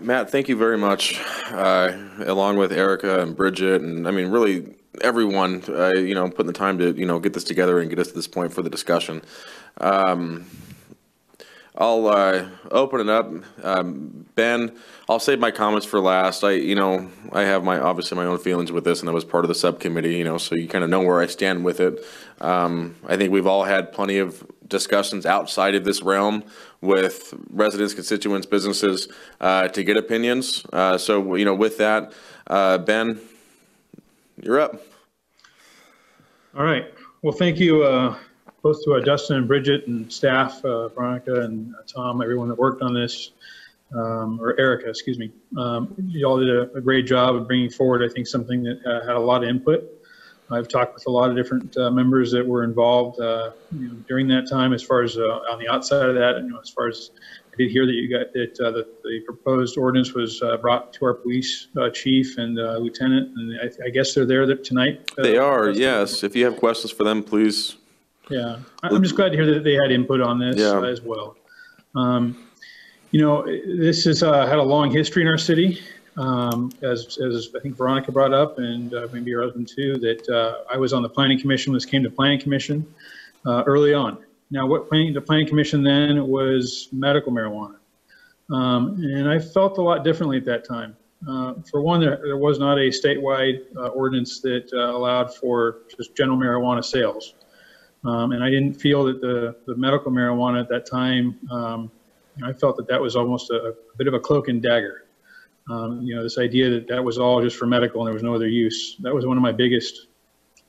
Matt, thank you very much, uh, along with Erica and Bridget, and I mean, really everyone, uh, you know, putting the time to, you know, get this together and get us to this point for the discussion. Um, I'll uh, open it up. Um, Ben, I'll save my comments for last. I, you know, I have my, obviously my own feelings with this, and I was part of the subcommittee, you know, so you kind of know where I stand with it. Um, I think we've all had plenty of discussions outside of this realm with residents, constituents, businesses, uh, to get opinions. Uh, So, you know, with that, uh, Ben, you're up. All right. Well, thank you, uh, both to uh, Dustin and Bridget and staff, uh, Veronica and uh, Tom, everyone that worked on this, um, or Erica, excuse me. Um, You all did a a great job of bringing forward, I think, something that uh, had a lot of input. I've talked with a lot of different uh, members that were involved uh, you know, during that time, as far as uh, on the outside of that, you know, as far as I did hear that you got that uh, the, the proposed ordinance was uh, brought to our police uh, chief and uh, lieutenant, and I, I guess they're there tonight. uh, They are, yes. If you have questions for them, please. Yeah, I'm just glad to hear that they had input on this Yeah. as well. Um, You know, this has uh, had a long history in our city, um, as, as I think Veronica brought up, and uh, maybe your husband too, that uh, I was on the planning commission, this came to planning commission uh, early on. Now, what planning, the planning commission then was medical marijuana. Um, And I felt a lot differently at that time. Uh, For one, there, there was not a statewide uh, ordinance that uh, allowed for just general marijuana sales. Um, and I didn't feel that the, the medical marijuana at that time, um, I felt that that was almost a, a bit of a cloak and dagger. Um, you know, this idea that that was all just for medical and there was no other use. That was one of my biggest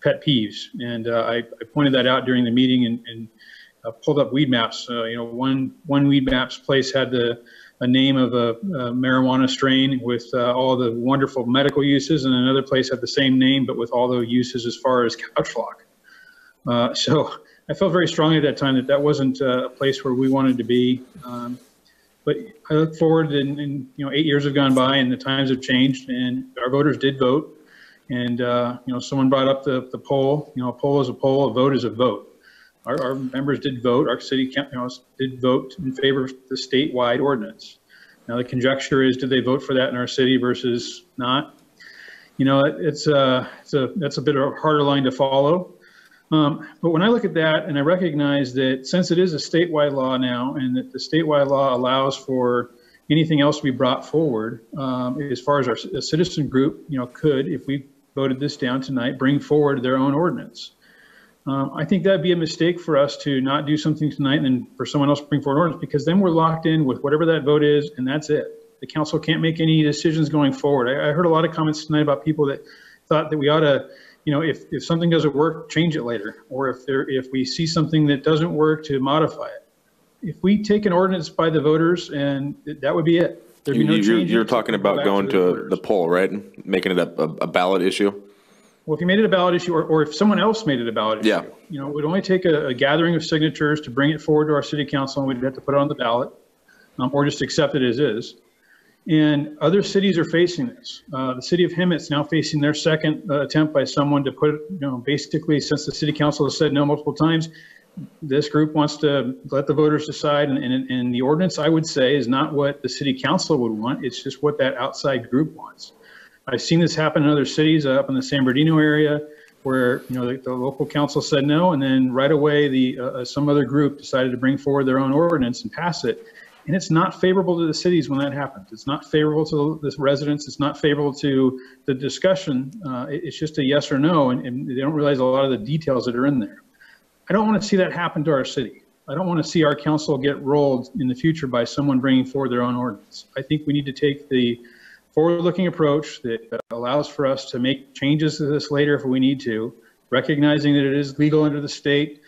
pet peeves. And uh, I, I pointed that out during the meeting and, and uh, pulled up Weedmaps. Uh, you know, one, one Weedmaps place had the, a name of a, a marijuana strain with uh, all the wonderful medical uses, and another place had the same name but with all the uses as far as couch lock. Uh, So I felt very strongly at that time that that wasn't uh, a place where we wanted to be. Um, But I look forward and, and, you know, eight years have gone by and the times have changed and our voters did vote. And, uh, you know, someone brought up the, the poll, you know, a poll is a poll, a vote is a vote. Our, our members did vote, our city, you know, did vote in favor of the statewide ordinance. Now, the conjecture is, did they vote for that in our city versus not? You know, it- it's a, it's a, that's a bit of a harder line to follow. Um, But when I look at that and I recognize that since it is a statewide law now and that the statewide law allows for anything else to be brought forward, um, as far as our citizen group, you know, could, if we voted this down tonight, bring forward their own ordinance. Um, I think that'd be a mistake for us to not do something tonight and then for someone else to bring forward ordinance because then we're locked in with whatever that vote is and that's it. The council can't make any decisions going forward. I, I heard a lot of comments tonight about people that thought that we ought to, you know, if, if something doesn't work, change it later. Or if there, if we see something that doesn't work, to modify it. If we take an ordinance by the voters and that would be it. There'd be You- no You're, change. you're talking about going to the poll, right? Making it a, a ballot issue? Well, if you made it a ballot issue, or, or if someone else made it a ballot issue. Yeah. You know, it would only take a, a gathering of signatures to bring it forward to our city council, and we'd have to put it on the ballot, um, or just accept it as is. And other cities are facing this. Uh, the city of Hemet's now facing their second uh, attempt by someone to put, you know, basically, since the city council has said no multiple times, this group wants to let the voters decide, and, and, and the ordinance, I would say, is not what the city council would want, it's just what that outside group wants. I've seen this happen in other cities uh, up in the San Bernardino area where, you know, the, the local council said no, and then right away, the, uh, uh, some other group decided to bring forward their own ordinance and pass it. And it's not favorable to the cities when that happens. It's not favorable to the residents. It's not favorable to the discussion. Uh, it- it's just a yes or no, and, and they don't realize a lot of the details that are in there. I don't want to see that happen to our city. I don't want to see our council get rolled in the future by someone bringing forward their own ordinance. I think we need to take the forward-looking approach that that allows for us to make changes to this later if we need to, recognizing that it is legal under the state.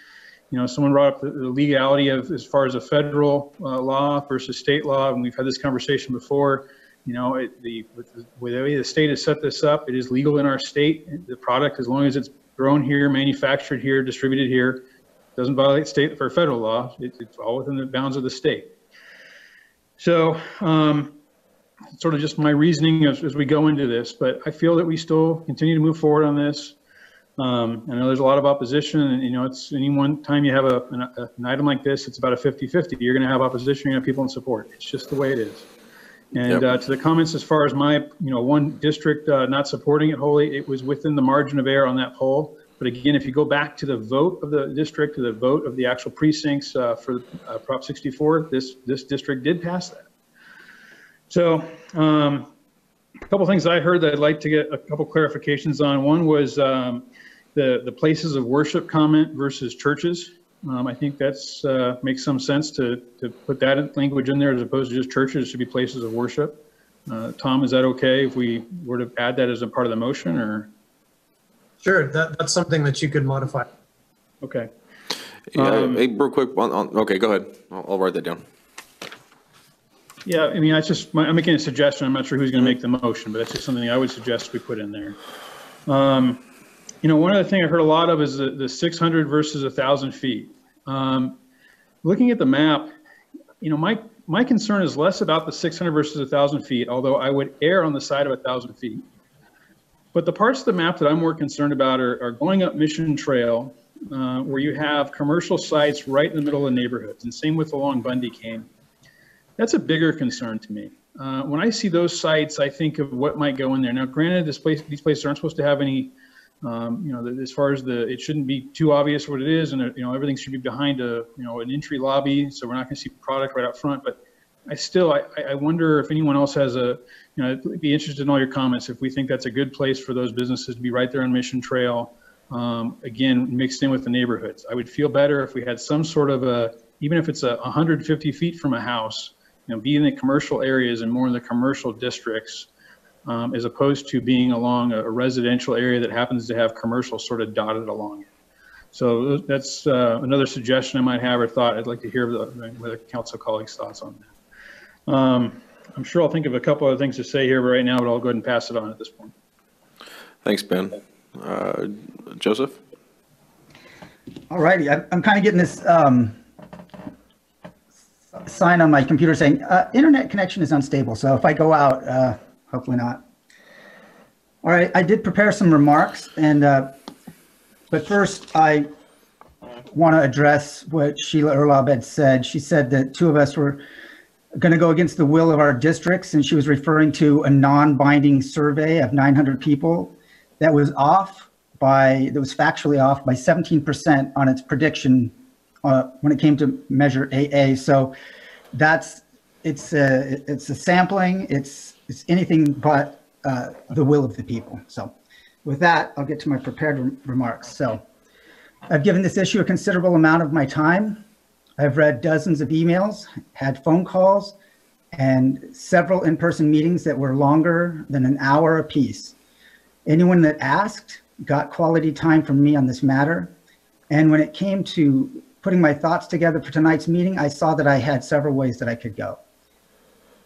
You know, someone brought up the the legality of, as far as a federal uh, law versus state law, and we've had this conversation before. You know, it- the, with the with the way the state has set this up, it is legal in our state. The product, as long as it's grown here, manufactured here, distributed here, doesn't violate state or federal law. It- It's all within the bounds of the state. So, um, sort of just my reasoning as, as we go into this, but I feel that we still continue to move forward on this. Um, I know there's a lot of opposition and, you know, it's any one time you have a, an, an item like this, it's about a 50-50. You're going to have opposition, you're going to have people in support. It's just the way it is. And Yep. uh, to the comments as far as my, you know, one district uh, not supporting it wholly, it was within the margin of error on that poll. But again, if you go back to the vote of the district, to the vote of the actual precincts uh, for uh, Prop 64, this, this district did pass that. So um, a couple things I heard that I'd like to get a couple clarifications on. One was um, the, the places of worship comment versus churches. Um, I think that's, uh, makes some sense to, to put that language in there as opposed to just churches, it should be places of worship. Uh, Tom, is that okay if we were to add that as a part of the motion or, Sure, that, that's something that you could modify. okay. Yeah, Um, hey, real quick, on, on, okay, go ahead. I'll, I'll write that down. Yeah, I mean, that's just, my- I'm making a suggestion, I'm not sure who's going to make the motion, but that's just something I would suggest we put in there. Um, You know, one other thing I heard a lot of is the, the 600 versus 1,000 feet. Um, Looking at the map, you know, my, my concern is less about the 600 versus 1,000 feet, although I would err on the side of 1,000 feet. But the parts of the map that I'm more concerned about are, are going up Mission Trail, uh, where you have commercial sites right in the middle of neighborhoods, and same with along Bundy Canyon. That's a bigger concern to me. Uh, When I see those sites, I think of what might go in there. Now granted, this place, these places aren't supposed to have any, um, you know, as far as the, it shouldn't be too obvious what it is, and, uh, you know, everything should be behind a, you know, an entry lobby, so we're not gonna see product right up front, but I still, I, I- I wonder if anyone else has a, you know, I'd be interested in all your comments, if we think that's a good place for those businesses to be right there on Mission Trail, um, again, mixed in with the neighborhoods. I would feel better if we had some sort of a, even if it's a 150 feet from a house, you know, be in the commercial areas and more in the commercial districts, um, as opposed to being along a a residential area that happens to have commercial sort of dotted along it. So that's uh, another suggestion I might have or thought. I'd like to hear the, the council colleagues' thoughts on that. Um, I'm sure I'll think of a couple other things to say here right now, but I'll go ahead and pass it on at this point. Thanks, Ben. Uh, Joseph? All righty, I'm, I'm kind of getting this um, sign on my computer saying, uh, internet connection is unstable, so if I go out, uh, hopefully not. All right, I did prepare some remarks, and, uh, but first, I want to address what Sheila Erlob had said. She said that two of us were going to go against the will of our districts, and she was referring to a non-binding survey of 900 people that was off by, that was factually off by 17% on its prediction uh, when it came to measure AA. So that's, it's a, it's a sampling, it's, it's anything but uh, the will of the people. So with that, I'll get to my prepared rem- remarks. So I've given this issue a considerable amount of my time. I've read dozens of emails, had phone calls, and several in-person meetings that were longer than an hour apiece. Anyone that asked got quality time from me on this matter. And when it came to putting my thoughts together for tonight's meeting, I saw that I had several ways that I could go.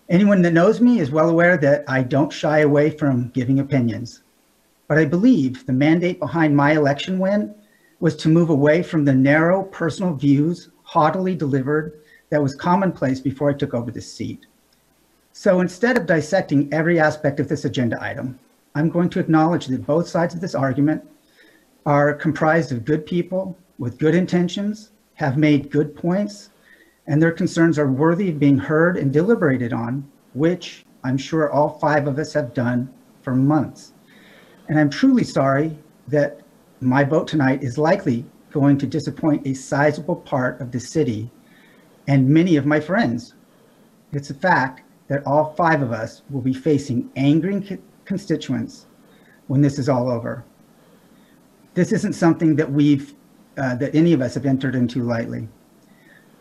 Anyone that knows me is well aware that I don't shy away from giving opinions. But I believe the mandate behind my election win was to move away from the narrow personal views haughtily delivered that was commonplace before I took over this seat. So instead of dissecting every aspect of this agenda item, I'm going to acknowledge that both sides of this argument are comprised of good people with good intentions, have made good points, and their concerns are worthy of being heard and deliberated on, which I'm sure all five of us have done for months. And I'm truly sorry that my vote tonight is likely going to disappoint a sizable part of the city and many of my friends. It's a fact that all five of us will be facing angry co- constituents when this is all over. This isn't something that we've, uh, that any of us have entered into lightly.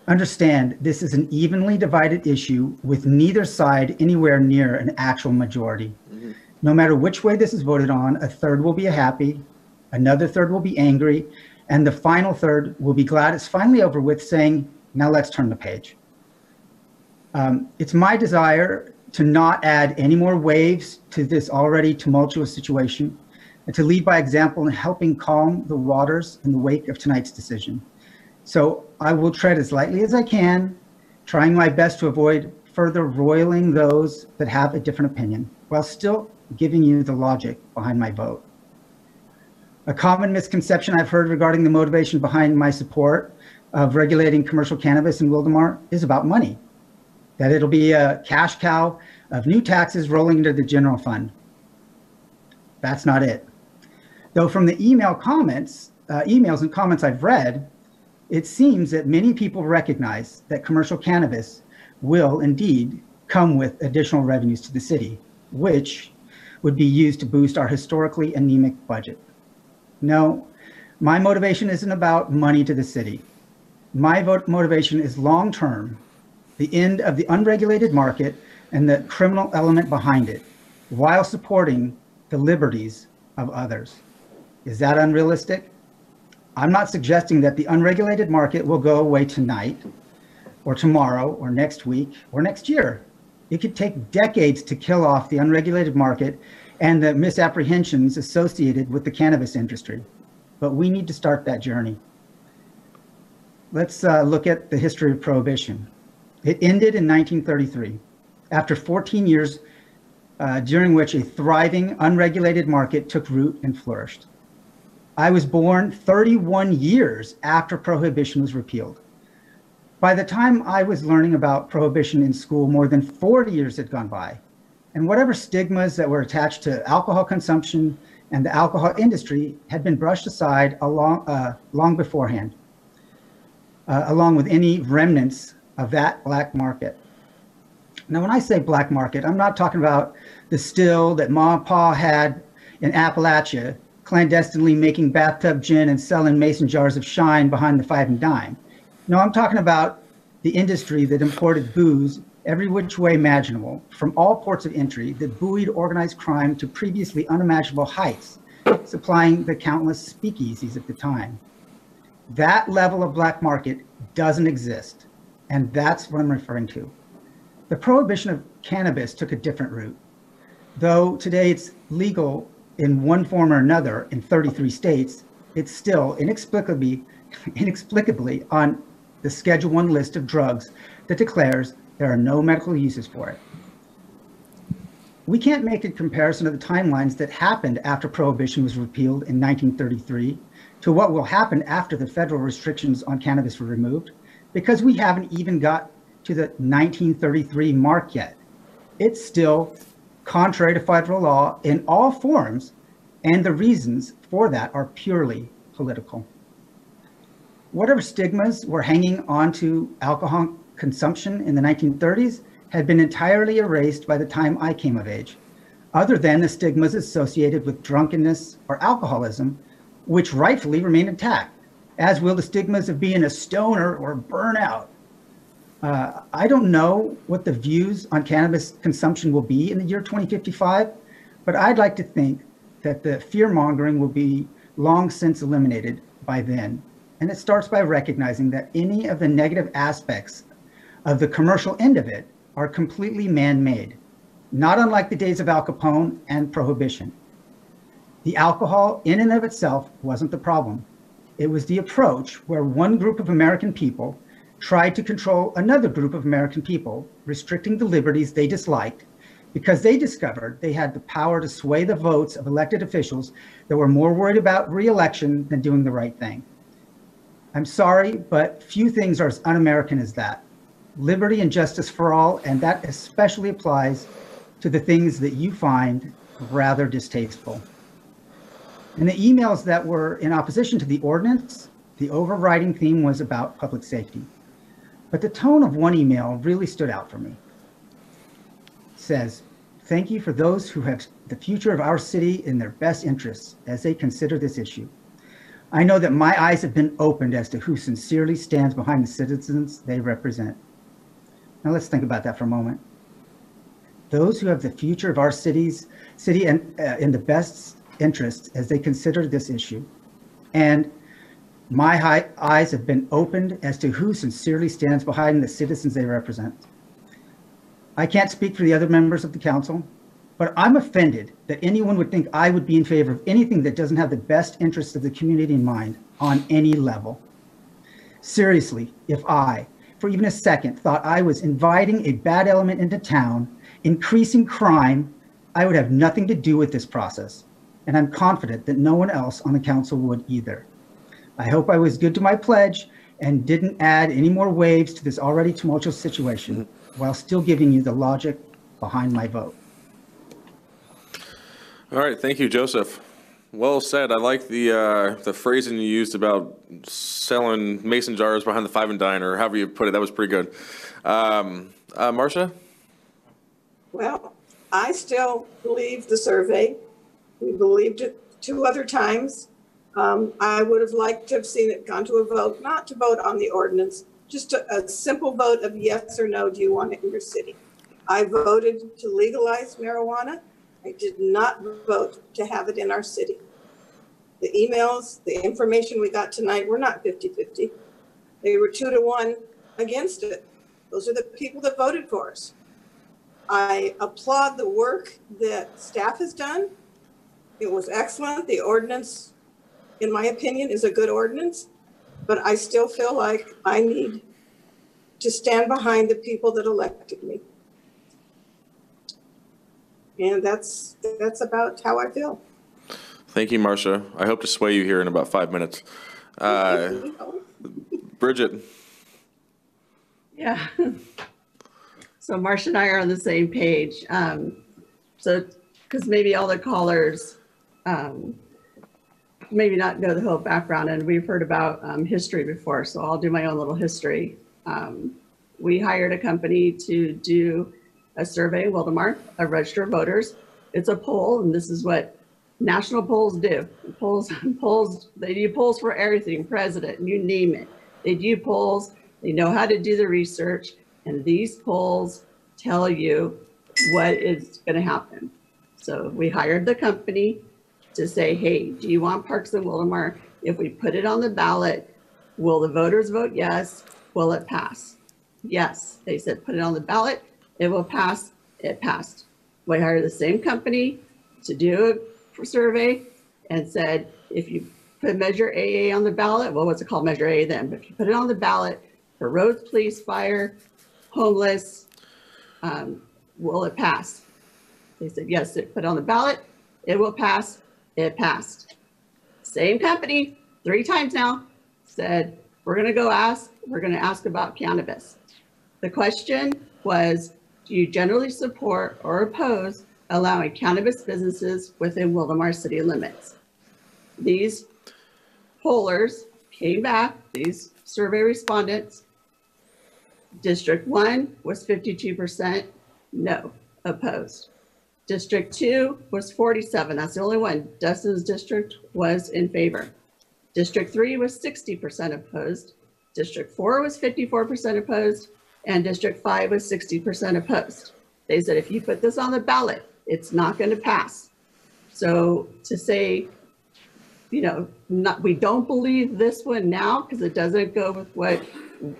Understand, this is an evenly divided issue with neither side anywhere near an actual majority. No matter which way this is voted on, a third will be happy, another third will be angry, and the final third will be glad it's finally over with, saying, now let's turn the page. Um, It's my desire to not add any more waves to this already tumultuous situation, and to lead by example in helping calm the waters in the wake of tonight's decision. So I will tread as lightly as I can, trying my best to avoid further roiling those that have a different opinion, while still giving you the logic behind my vote. A common misconception I've heard regarding the motivation behind my support of regulating commercial cannabis in Wildomar is about money. That it'll be a cash cow of new taxes rolling into the general fund. That's not it. Though from the email comments, uh, emails and comments I've read, it seems that many people recognize that commercial cannabis will indeed come with additional revenues to the city, which would be used to boost our historically anemic budget. No, my motivation isn't about money to the city. My motivation is long term, the end of the unregulated market and the criminal element behind it, while supporting the liberties of others. Is that unrealistic? I'm not suggesting that the unregulated market will go away tonight or tomorrow or next week or next year. It could take decades to kill off the unregulated market and the misapprehensions associated with the cannabis industry. But we need to start that journey. Let's uh, look at the history of prohibition. It ended in 1933 after 14 years uh, during which a thriving, unregulated market took root and flourished. I was born 31 years after prohibition was repealed. By the time I was learning about prohibition in school, more than 40 years had gone by. And whatever stigmas that were attached to alcohol consumption and the alcohol industry had been brushed aside along, uh, long beforehand, uh, along with any remnants of that black market. Now, when I say black market, I'm not talking about the still that Ma and Pa had in Appalachia, clandestinely making bathtub gin and selling mason jars of shine behind the five and dime. No, I'm talking about the industry that imported booze every which way imaginable from all ports of entry that buoyed organized crime to previously unimaginable heights, supplying the countless speakeasies of the time. That level of black market doesn't exist, and that's what I'm referring to. The prohibition of cannabis took a different route. Though today it's legal in one form or another in 33 states, it's still inexplicably, inexplicably on the Schedule One list of drugs that declares there are no medical uses for it. We can't make a comparison of the timelines that happened after prohibition was repealed in 1933 to what will happen after the federal restrictions on cannabis were removed because we haven't even got to the 1933 mark yet. It's still contrary to federal law in all forms, and the reasons for that are purely political. Whatever stigmas were hanging onto alcohol consumption in the 1930s had been entirely erased by the time I came of age, other than the stigmas associated with drunkenness or alcoholism, which rightfully remain intact, as will the stigmas of being a stoner or burnout. Uh, I don't know what the views on cannabis consumption will be in the year 2055, but I'd like to think that the fear mongering will be long since eliminated by then. And it starts by recognizing that any of the negative aspects of the commercial end of it are completely man-made, not unlike the days of Al Capone and Prohibition. The alcohol in and of itself wasn't the problem. It was the approach where one group of American people tried to control another group of American people, restricting the liberties they disliked because they discovered they had the power to sway the votes of elected officials that were more worried about reelection than doing the right thing. I'm sorry, but few things are as un-American as that. Liberty and justice for all, and that especially applies to the things that you find rather distasteful. In the emails that were in opposition to the ordinance, the overriding theme was about public safety. But the tone of one email really stood out for me. It says, thank you for those who have the future of our city in their best interests as they consider this issue. I know that my eyes have been opened as to who sincerely stands behind the citizens they represent. Now let's think about that for a moment. Those who have the future of our cities, city and uh, in the best interests as they consider this issue. And my high, eyes have been opened as to who sincerely stands behind the citizens they represent. I can't speak for the other members of the council, but I'm offended that anyone would think I would be in favor of anything that doesn't have the best interests of the community in mind on any level. Seriously, if I, for even a second, thought I was inviting a bad element into town, increasing crime, I would have nothing to do with this process. And I'm confident that no one else on the council would either. I hope I was good to my pledge and didn't add any more waves to this already tumultuous situation while still giving you the logic behind my vote. All right, thank you, Joseph. Well said. I like the, uh, the phrasing you used about selling mason jars behind the Five and Dine, or however you put it. That was pretty good. Um, uh, Marcia? Well, I still believe the survey. We believed it two other times. Um, I would have liked to have seen it gone to a vote, not to vote on the ordinance, just a, a simple vote of yes or no, do you want it in your city? I voted to legalize marijuana. I did not vote to have it in our city. The emails, the information we got tonight were not 50-50. They were two to one against it. Those are the people that voted for us. I applaud the work that staff has done. It was excellent. The ordinance, in my opinion, is a good ordinance, but I still feel like I need to stand behind the people that elected me. And that's, that's about how I feel. Thank you, Marcia. I hope to sway you here in about five minutes. Uh, Bridget? Yeah. So Marcia and I are on the same page. Um, so, because maybe all the callers, um, maybe not know the whole background and we've heard about, um, history before, so I'll do my own little history. Um, we hired a company to do a survey, in Wildomar, of registered voters. It's a poll and this is what national polls do. Polls, polls, they do polls for everything, president, you name it. They do polls, they know how to do the research, and these polls tell you what is gonna happen. So we hired the company to say, hey, do you want Parks and Wildomar? If we put it on the ballot, will the voters vote yes? Will it pass? Yes, they said, put it on the ballot, it will pass, it passed. We hired the same company to do a survey and said, if you put Measure AA on the ballot, well, what's it called, Measure A then? But if you put it on the ballot for roads, police, fire, homeless, um, will it pass? They said, yes, it put on the ballot, it will pass, it passed. Same company, three times now, said, we're gonna go ask, we're gonna ask about cannabis. The question was, do you generally support or oppose allowing cannabis businesses within Wildomar city limits? These pollers came back, these survey respondents. District one was fifty-two percent, no, opposed. District two was forty-seven, that's the only one. Dustin's district was in favor. District three was sixty percent opposed. District four was fifty-four percent opposed, and District five was sixty percent opposed. They said, if you put this on the ballot, it's not gonna pass. So to say, you know, not, we don't believe this one now because it doesn't go with what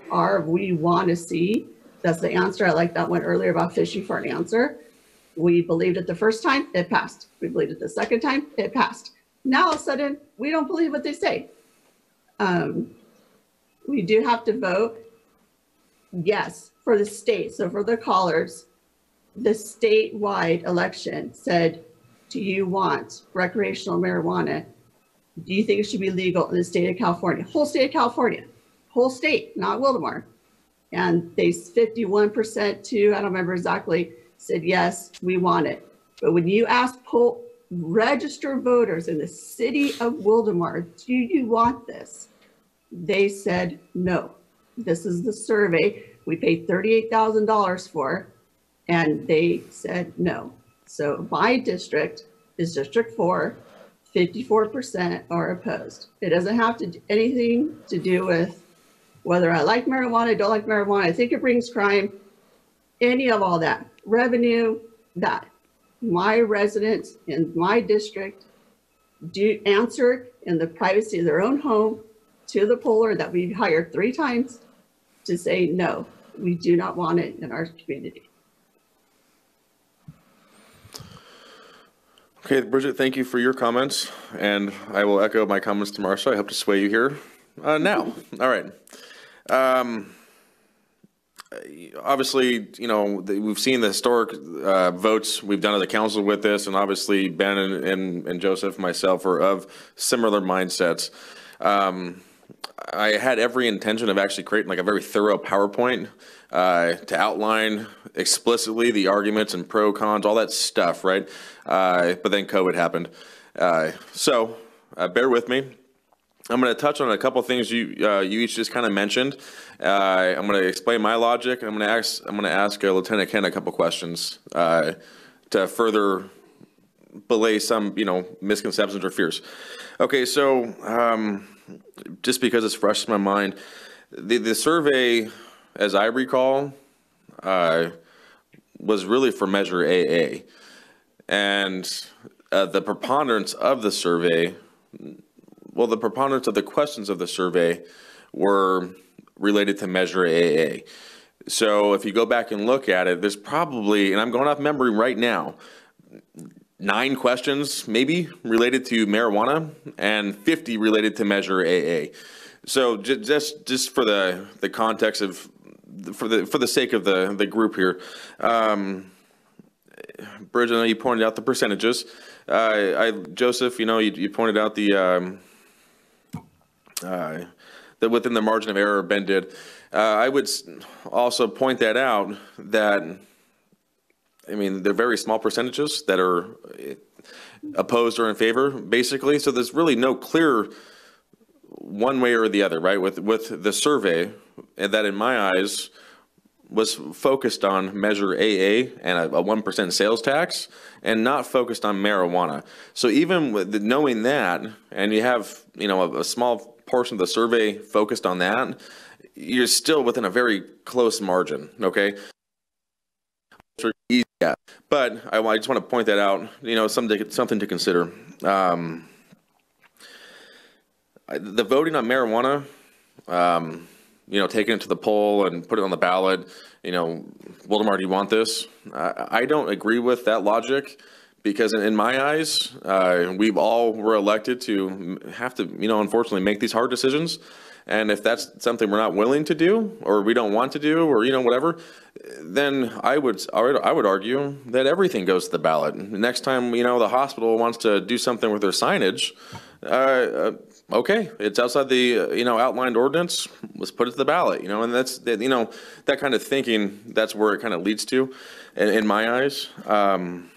our, we want to see. That's the answer. I like that one earlier about fishing for an answer. We believed it the first time, it passed. We believed it the second time, it passed. Now all of a sudden, we don't believe what they say. Um, we do have to vote yes for the state. So for the callers, the statewide election said, do you want recreational marijuana? Do you think it should be legal in the state of California? Whole state of California, whole state, not Wildomar. And they fifty-one percent to, I don't remember exactly, said, yes, we want it. But when you ask poll, registered voters in the city of Wildomar, do you want this? They said, no. This is the survey we paid thirty-eight thousand dollars for, and they said no. So my district is District Four, 54% are opposed. It doesn't have to, do anything to do with whether I like marijuana, don't like marijuana, I think it brings crime, any of all that, revenue, that. My residents in my district do answer in the privacy of their own home to the poller that we've hired three times to say, no, we do not want it in our community. Okay, Bridget, thank you for your comments, and I will echo my comments to Marcia. I hope to sway you here uh, now. All right. Um, Obviously, you know, we've seen the historic uh, votes we've done at the council with this, and obviously Ben and- and and Joseph, myself are of similar mindsets. Um, I had every intention of actually creating like a very thorough PowerPoint uh, to outline explicitly the arguments and pro cons, all that stuff, right? Uh, but then COVID happened. Uh, so uh, bear with me. I'm going to touch on a couple things you uh, you each just kind of mentioned. Uh, I'm going to explain my logic. I'm going to ask I'm going to ask uh, Lieutenant Ken a couple questions uh, to further belay some you know misconceptions or fears. Okay, so um, just because it's fresh in my mind, the the survey, as I recall, uh, was really for Measure AA, and uh, the preponderance of the survey well, the preponderance of the questions of the survey were related to Measure AA. So if you go back and look at it, there's probably, and I'm going off memory right now, nine questions maybe related to marijuana and 50 related to Measure AA. So ju- just just for the the context of for the for the sake of the the group here, um, Bridget, I know you pointed out the percentages. Uh, I Joseph, you know, you, you pointed out the um, uh, that within the margin of error Ben did. Uh, I would also point that out that, I mean, they're very small percentages that are uh, opposed or in favor, basically. So there's really no clear one way or the other, right? With with the survey, and that in my eyes was focused on Measure AA and a, a 1% sales tax and not focused on marijuana. So even with knowing that, and you have, you know, a, a small portion of the survey focused on that, you're still within a very close margin, okay? Yeah. But I, I just want to point that out, you know, something to, something to consider. Um, the voting on marijuana, um, you know, taking it to the poll and put it on the ballot, you know, Wildomar, do you want this? I, I don't agree with that logic because in, my eyes, uh, we've all were elected to have to, you know, unfortunately make these hard decisions. And if that's something we're not willing to do, or we don't want to do, or you know whatever, then I would I would, argue that everything goes to the ballot. Next time you know the hospital wants to do something with their signage, uh, uh, okay, it's outside the you know outlined ordinance. Let's put it to the ballot. You know, and that's that, you know that kind of thinking. That's where it kind of leads to, in, in my eyes. Um,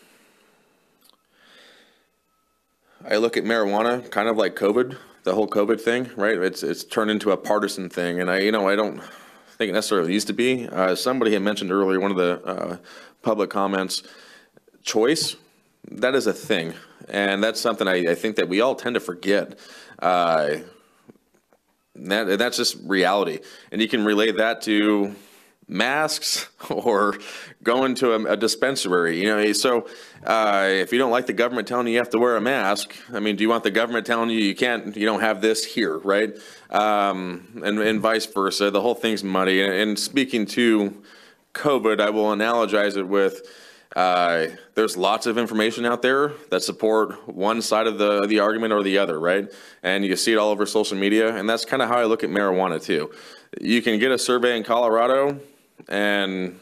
I look at marijuana kind of like COVID, the whole COVID thing, right? It's it's turned into a partisan thing, and I, you know, I don't think it necessarily used to be. Uh, somebody had mentioned earlier, one of the uh, public comments, choice. That is a thing, and that's something I, I think that we all tend to forget. Uh, that that's just reality, and you can relate that to masks or going to a, a dispensary. You know, so uh, if you don't like the government telling you you have to wear a mask, I mean, do you want the government telling you you can't, you don't have this here, right? Um, and, and vice versa. The whole thing's muddy. And, and speaking to COVID, I will analogize it with. Uh, there's lots of information out there that support one side of the the argument or the other, right? And you see it all over social media, and that's kind of how I look at marijuana too. You can get a survey in Colorado, and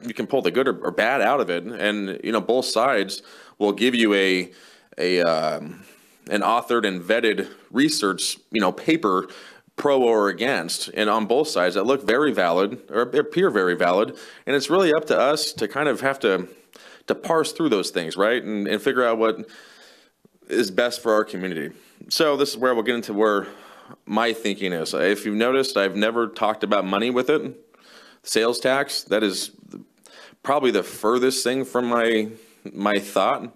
you can pull the good or, or bad out of it, and you know both sides will give you a a um, an authored and vetted research you know paper pro or against. And on both sides that look very valid or appear very valid. And it's really up to us to kind of have to to parse through those things right? And, and figure out what is best for our community. So this is where we'll get into where my thinking is. If you've noticed i've never talked about money with it sales tax that is probably the furthest thing from my my thought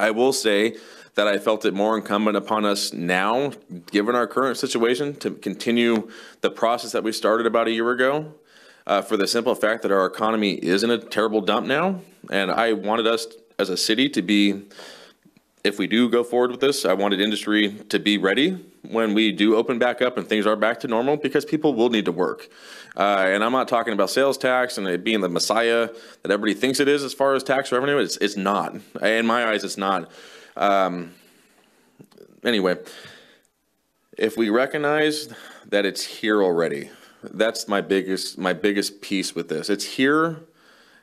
i will say that I felt it more incumbent upon us now, given our current situation, to continue the process that we started about a year ago. Uh, for the simple fact that our economy is in a terrible dump now, and I wanted us as a city to be, if we do go forward with this, I wanted industry to be ready when we do open back up and things are back to normal, because people will need to work. Uh, and I'm not talking about sales tax and it being the messiah that everybody thinks it is as far as tax revenue. It's it's not. In my eyes, it's not. Um, anyway, if we recognize that it's here already, that's my biggest my biggest piece with this. It's here,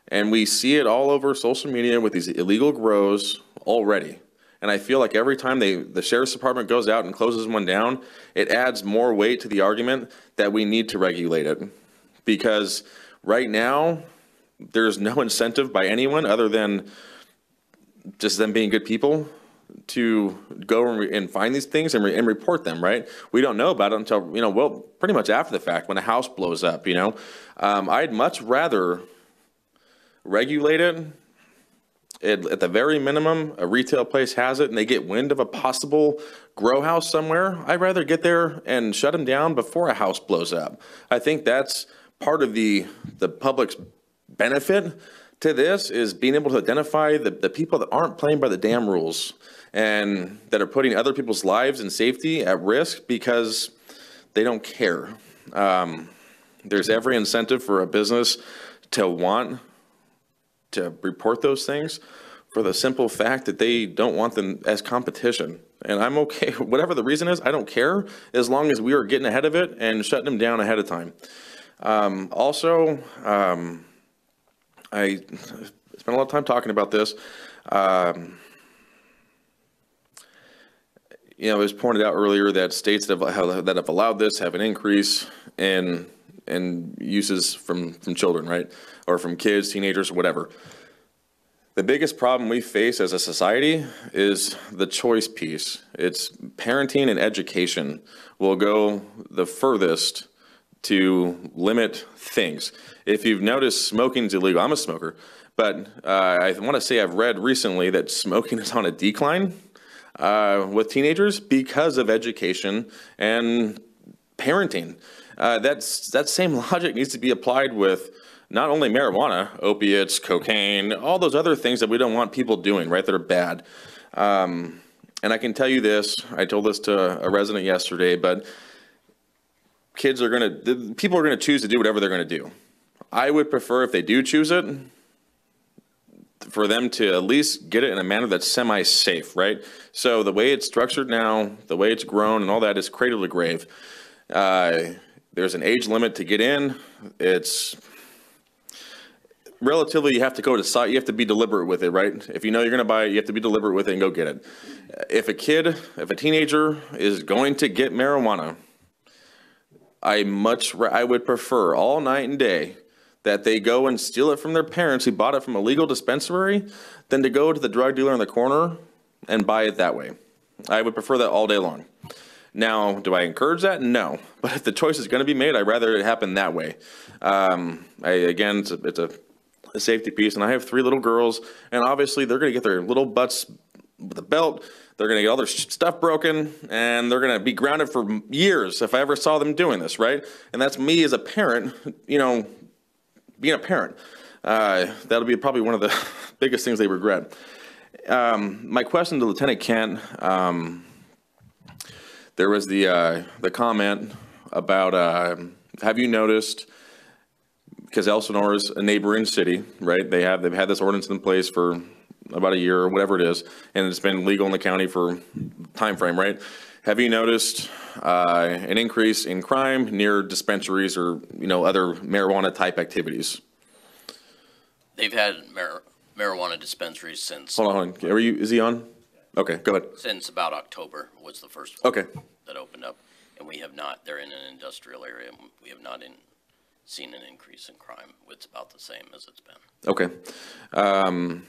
and we see it all over social media with these illegal grows already. And I feel like every time they, the sheriff's department goes out and closes one down, it adds more weight to the argument that we need to regulate it. Because right now, there's no incentive by anyone other than just them being good people to go and, re- and find these things and, re- and report them, right? We don't know about it until, you know, well, pretty much after the fact when a house blows up, you know? Um, I'd much rather regulate it. At, at the very minimum, a retail place has it and they get wind of a possible grow house somewhere. I'd rather get there and shut them down before a house blows up. I think that's part of the, the public's benefit to this is being able to identify the, the people that aren't playing by the damn rules and that are putting other people's lives and safety at risk because they don't care. Um, there's every incentive for a business to want to report those things for the simple fact that they don't want them as competition. And I'm okay, whatever the reason is, I don't care as long as we are getting ahead of it and shutting them down ahead of time. Um, also, um, I spent a lot of time talking about this. Um, you know, it was pointed out earlier that states that have, that have allowed this have an increase in in uses from from children, right, or from kids, teenagers, whatever. The biggest problem we face as a society is the choice piece. It's parenting and education will go the furthest to limit things. If you've noticed, smoking is illegal. I'm a smoker, but uh, I want to say I've read recently that smoking is on a decline uh, with teenagers because of education and parenting. Uh, that's that same logic needs to be applied with not only marijuana, opiates, cocaine, all those other things that we don't want people doing, right? That are bad. Um, and I can tell you this: I told this to a resident yesterday, but kids are going to, people are going to choose to do whatever they're going to do. I would prefer if they do choose it, for them to at least get it in a manner that's semi-safe, right? So the way it's structured now, the way it's grown and all that is cradle to grave. Uh, there's an age limit to get in. It's relatively, you have to go to site, you have to be deliberate with it, right? If you know you're going to buy it, you have to be deliberate with it and go get it. If a kid, if a teenager is going to get marijuana, I much, I would prefer all night and day that they go and steal it from their parents who bought it from a legal dispensary than to go to the drug dealer in the corner and buy it that way. I would prefer that all day long. Now, do I encourage that? No. But if the choice is going to be made, I'd rather it happen that way. Um, I, again, it's a, it's a, a safety piece, and I have three little girls, and obviously they're going to get their little butts with a belt. They're going to get all their stuff broken, and they're going to be grounded for years if I ever saw them doing this, right? And that's me as a parent, you know, being a parent. Uh, that'll be probably one of the biggest things they regret. Um, my question to Lieutenant Kent, um, there was the uh, the comment about uh, have you noticed because Elsinore is a neighboring city, right? They have they've had this ordinance in place for about a year or whatever it is, and it's been legal in the county for time frame, right? Have you noticed uh, an increase in crime near dispensaries or you know other marijuana type activities? They've had mar- marijuana dispensaries since, Hold on, hold on. Are you? Is he on? Okay, go ahead. since about October was the first one Okay, that opened up. And we have not, they're in an industrial area, and we have not in, seen an increase in crime. It's about the same as it's been. okay. Um,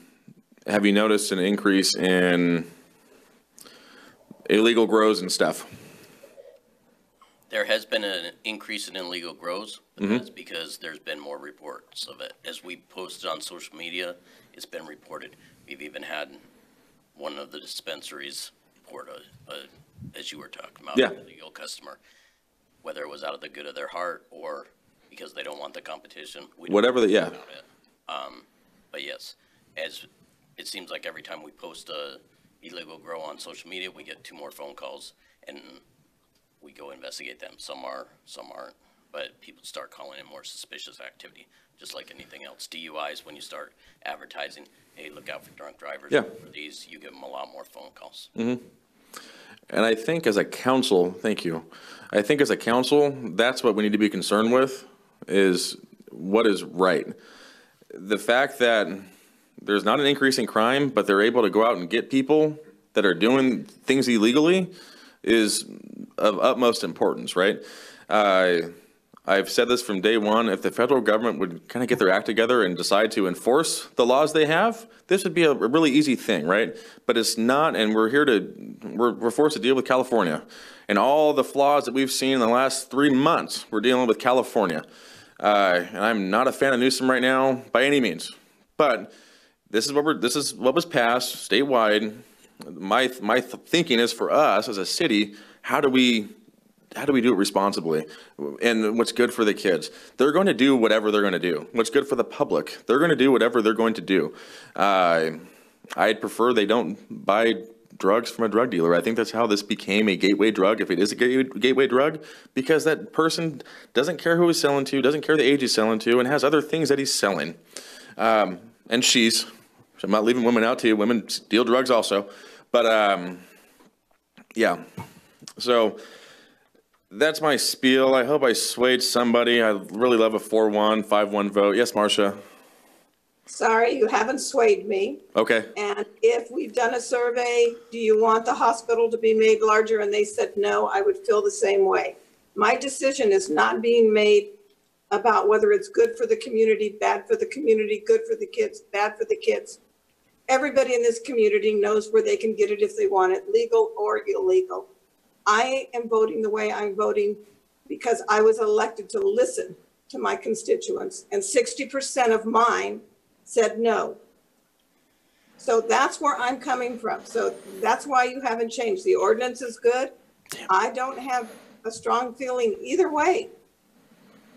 have you noticed an increase in illegal grows and stuff? There has been an increase in illegal grows, but that's because there's been more reports of it. As we posted on social media, it's been reported. We've even had one of the dispensaries report a, a, as you were talking about, Yeah. an illegal customer, whether it was out of the good of their heart or because they don't want the competition. we don't Whatever the- yeah. about it. Um, but yes, as, it seems like every time we post a illegal grow on social media, we get two more phone calls and we go investigate them. Some are, some aren't, but people start calling it more suspicious activity, just like anything else. DUIs, when you start advertising, hey, look out for drunk drivers. Yeah. For these, you give them a lot more phone calls. And I think as a council, thank you. I think as a council, that's what we need to be concerned with, is what is right. The fact that there's not an increase in crime, but they're able to go out and get people that are doing things illegally is of utmost importance, right? Uh, I've said this from day one, if the federal government would kind of get their act together and decide to enforce the laws they have, this would be a really easy thing, right? But it's not, and we're here to, we're, we're forced to deal with California. And all the flaws that we've seen in the last three months, we're dealing with California. Uh, and I'm not a fan of Newsom right now by any means. But this is what we're, this is what was passed statewide. My, my th- thinking is for us as a city, how do we how do we do it responsibly? And what's good for the kids? They're going to do whatever they're going to do. What's good for the public? They're going to do whatever they're going to do. Uh, i'd prefer they don't buy drugs from a drug dealer i think that's how this became a gateway drug if it is a gateway drug because that person doesn't care who he's selling to doesn't care the age he's selling to and has other things that he's selling um, and she's i'm not leaving women out too women deal drugs also but um, yeah so that's my spiel. I hope I swayed somebody. I really love a 4-1, 5-1 vote. Yes, Marcia? Sorry, you haven't swayed me. Okay. And if we've done a survey, do you want the hospital to be made larger? And they said no, I would feel the same way. My decision is not being made about whether it's good for the community, bad for the community, good for the kids, bad for the kids. Everybody in this community knows where they can get it if they want it, legal or illegal. I am voting the way I'm voting because I was elected to listen to my constituents, and 60% of mine said no. So that's where I'm coming from. So that's why you haven't changed. The ordinance is good. I don't have a strong feeling either way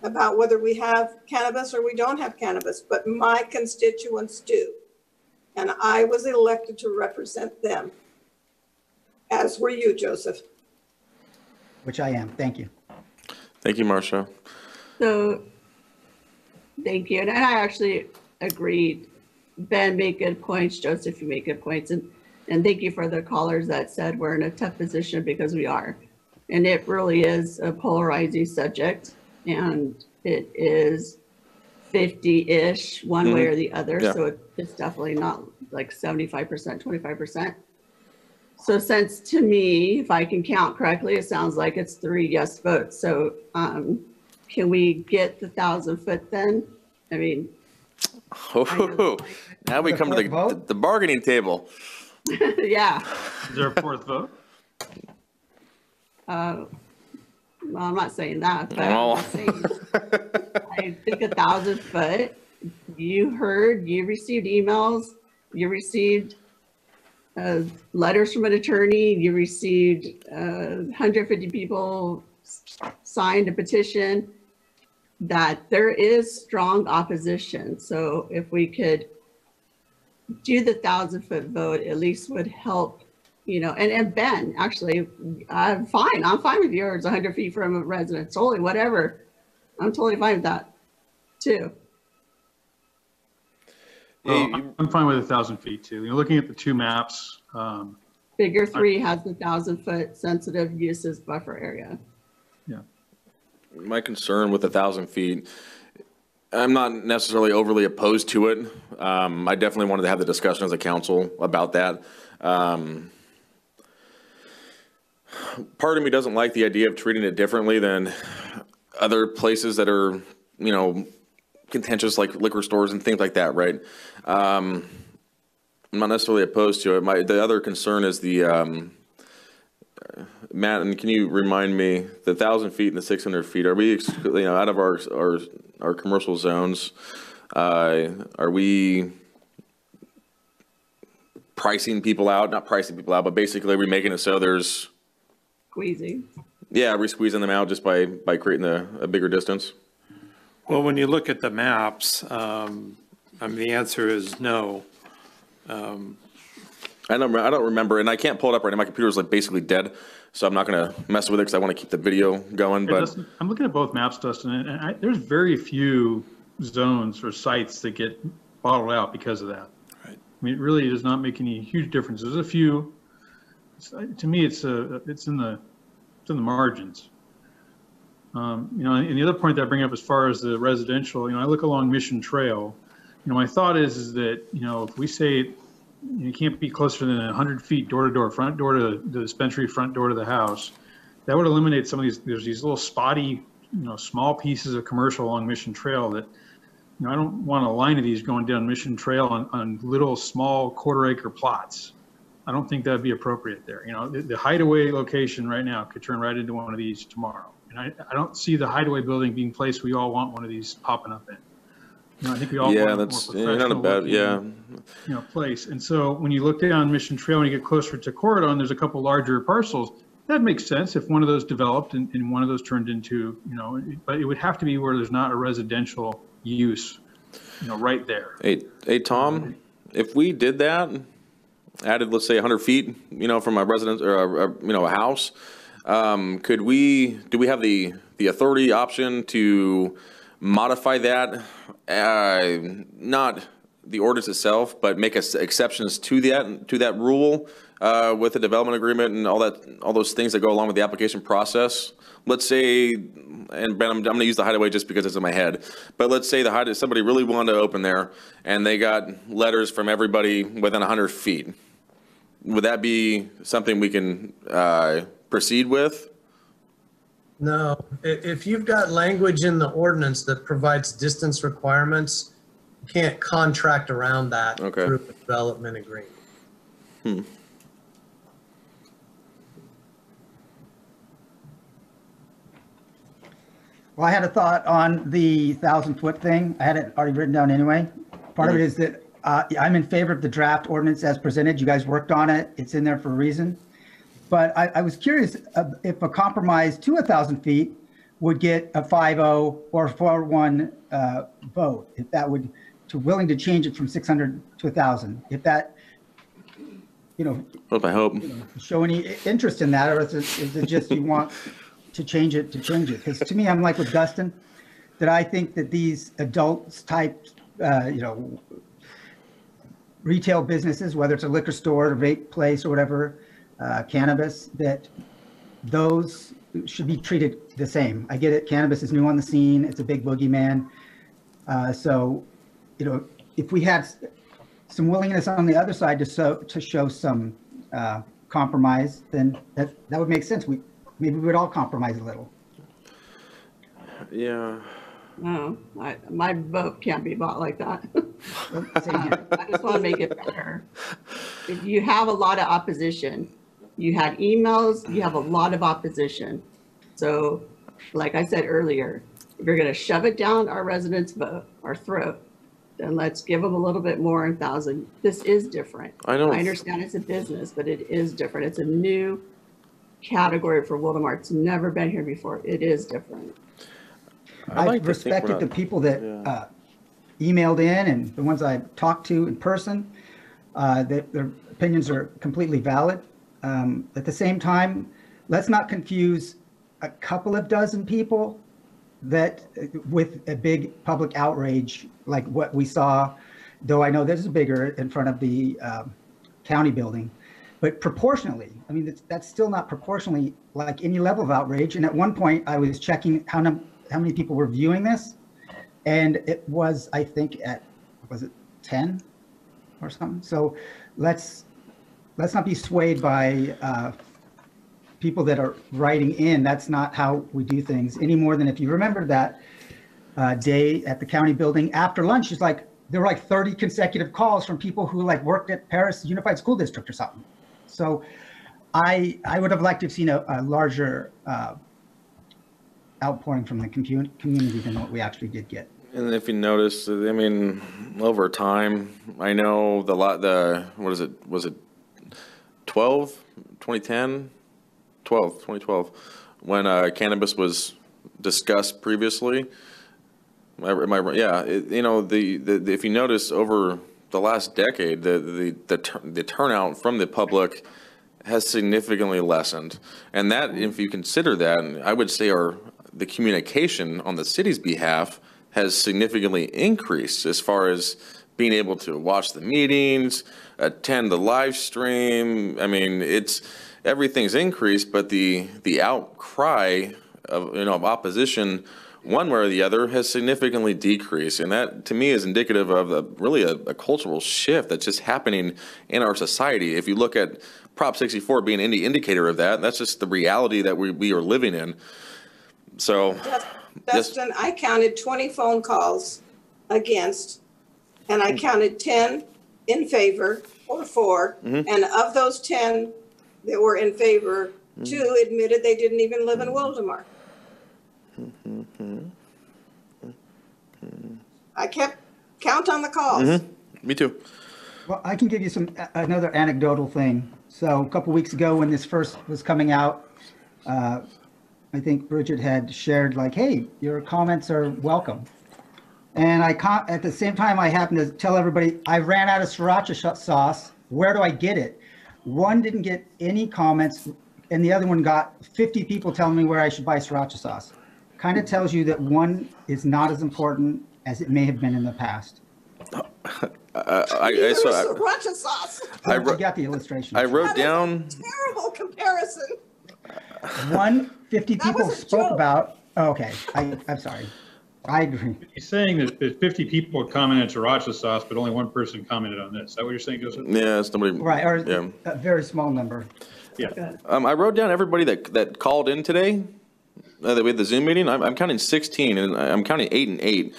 about whether we have cannabis or we don't have cannabis, but my constituents do. And I was elected to represent them, as were you, Joseph. Which I am. Thank you. Thank you, Marcia. So, thank you. And I actually agreed. Ben made good points. Joseph, you made good points. And, and thank you for the callers that said we're in a tough position because we are. And it really is a polarizing subject and it is 50-ish, one way or the other. Yeah. So it's definitely not like 75%, 25%. So since to me, if I can count correctly, it sounds like it's three yes votes. So um, can we get the thousand foot then? I mean, Oh, now we come to the, vote? the bargaining table. yeah. Is there a fourth vote? Uh, well, I'm not saying that, but. I'm saying, I think a thousand foot, you heard, you received emails, you received uh, letters from an attorney, you received uh, 150 people signed a petition that there is strong opposition. So if we could do the thousand foot vote, at least would help you know, and, and Ben, actually, I'm fine. I'm fine with yours, 100 feet from a residence, totally, whatever. I'm totally fine with that, too. Well, I'm I'm fine with a thousand feet too. You're looking at the two maps. um, Figure three has the thousand foot sensitive uses buffer area. My concern with a thousand feet, I'm not necessarily overly opposed to it. Um, I definitely wanted to have the discussion as a council about that. Um, part of me doesn't like the idea of treating it differently than other places that are, you know, contentious like liquor stores and things like that, right? Um, I'm not necessarily opposed to it. My, the other concern is the, um, Matt, and can you remind me, the thousand feet and the six hundred feet, are we, ex- you know, out of our, our, our commercial zones, uh, are we pricing people out, not pricing people out, but basically are we making it so there's, Squeezing. yeah, are we squeezing them out just by, by creating a, a bigger distance? Well, when you look at the maps, um, I mean, the answer is no. I don't, I don't remember, and I can't pull it up right now, my computer is like basically dead, so I'm not gonna mess with it, because I want to keep the video going, but, Dustin, I'm looking at both maps, Dustin, and I, there's very few zones or sites that get bottled out because of that. Right. I mean, it really does not make any huge difference. There's a few, it's- to me, it's a, it's in the, it's in the margins. Um, you know, and the other point that I bring up as far as the residential, you know, I look along Mission Trail. You know, my thought is, is that, you know, if we say you can't be closer than 100 feet door to door, front door to the dispensary, front door to the house. That would eliminate some of these, there's these little spotty, you know, small pieces of commercial along Mission Trail that, you know, I don't want a line of these going down Mission Trail on, on little, small quarter acre plots. I don't think that'd be appropriate there. You know, the, the hideaway location right now could turn right into one of these tomorrow. And I, I don't see the hideaway building being placed, we all want one of these popping up in. You know, I think we all want Yeah, more that's, yeah, not a bad, yeah. you know, place. And so when you look down Mission Trail and you get closer to Corydon, there's a couple larger parcels. That makes sense if one of those developed and, and one of those turned into, you know, but it would have to be where there's not a residential use, you know, right there. Hey, hey, Tom, if we did that, added, let's say, 100 feet, you know, from a residence, or, a- a, you know, a house, um, could we, do we have the, the authority option to modify that? Uh, Not the orders itself, but make us exceptions to that, to that rule uh, with the development agreement and all that, all those things that go along with the application process? Let's say, and Ben, I'm, I'm gonna use the hideaway just because it's in my head, but let's say the hideaway, somebody really wanted to open there and they got letters from everybody within 100 feet. Would that be something we can uh, proceed with? No, i- if you've got language in the ordinance that provides distance requirements, you can't contract around that Okay. through a development agreement. Well, I had a thought on the thousand foot thing. I had it already written down anyway. Part of it is that uh, I'm in favor of the draft ordinance as presented. You guys worked on it. It's in there for a reason. But I, I was curious uh, if a compromise to a thousand feet would get a 5-0 or 4-1 uh, vote, if that would, to willing to change it from 600 to 1,000. If that, you know, Hope I hope. show any interest in that, or is it, is it just you want to change it to change it? Because to me, I'm like with Dustin, that I think that these adults type, uh, you know, retail businesses, whether it's a liquor store, a vape place or whatever, uh, cannabis, that those should be treated the same. I get it, cannabis is new on the scene, it's a big boogeyman. Uh, so, you know, if we had some willingness on the other side to so, to show some uh, compromise, then that, that would make sense. We, maybe we would all compromise a little. Yeah. No, I, my vote can't be bought like that. I just want to make it better. If you have a lot of opposition, you had emails, you have a lot of opposition. So, like I said earlier, if you're gonna shove it down our residents' vote, our throat, then let's give them a little bit more in thousand. This is different. I don't- I understand it's a business, but it is different. It's a new category for Wildomar. It's never been here before. It is different. I I like to think respected the people that yeah. uh, emailed in and the ones I talked to in person, uh, that their opinions are completely valid. Um, At the same time, let's not confuse a couple of dozen people that, with a big public outrage like what we saw, though I know this is bigger in front of the um, county building, but proportionally, I mean, that's, that's still not proportionally like any level of outrage. And at one point, I was checking how, num- how many people were viewing this, and it was, I think, at was it 10 or something? So let's let's not be swayed by uh, people that are writing in. That's not how we do things any more than if you remember that uh, day at the county building after lunch. It's like there were like 30 consecutive calls from people who like worked at Perris Unified School District or something. So I I would have liked to have seen a, a larger uh, outpouring from the commu- community than what we actually did get. And if you notice, I mean, over time, I know the lot, the, what is it, was it 12, 2010? 12, 2012, when uh, cannabis was discussed previously. Am I, am I yeah, it, you know, the, the, the- if you notice over the last decade, the, the, the tur- the turnout from the public has significantly lessened. And that, if you consider that, I would say our, the communication on the city's behalf has significantly increased as far as being able to watch the meetings, attend the live stream. I mean, it's, everything's increased, but the, the outcry of, you know, of opposition one way or the other, has significantly decreased. And that, to me, is indicative of a, really a, a cultural shift that's just happening in our society. If you look at Prop 64 being any indicator of that, that's just the reality that we, we are living in. So, Yes. I counted 20 phone calls against, and I counted 10 in favor or for. Mm-hmm. And of those 10 that were in favor, mm-hmm. two admitted they didn't even live in Wildomar. Mm-hmm. I kept count on the calls. me too. Well, I can give you some, a- another anecdotal thing. So a couple weeks ago, when this first was coming out, uh, I think Bridget had shared like, hey, your comments are welcome. And I, con- at the same time, I happened to tell everybody, I ran out of sriracha sauce. Where do I get it? One didn't get any comments, and the other one got 50 people telling me where I should buy sriracha sauce. Kind of tells you that one is not as important as it may have been in the past. I, I, I, sriracha sauce. I wrote- got the illustration. I wrote That down, Terrible comparison. One, 50 people spoke joke. about, oh, okay, I, I'm sorry. I agree. He's saying that, that 50 people commented sriracha sauce, but only one person commented on this. Is that what you're saying, Joseph? yeah, somebody. Right, or Yeah. a very small number. Yeah. Um, I wrote down everybody that, that called in today, uh, that we had the Zoom meeting. I'm, I'm counting 16 and I'm counting eight and eight.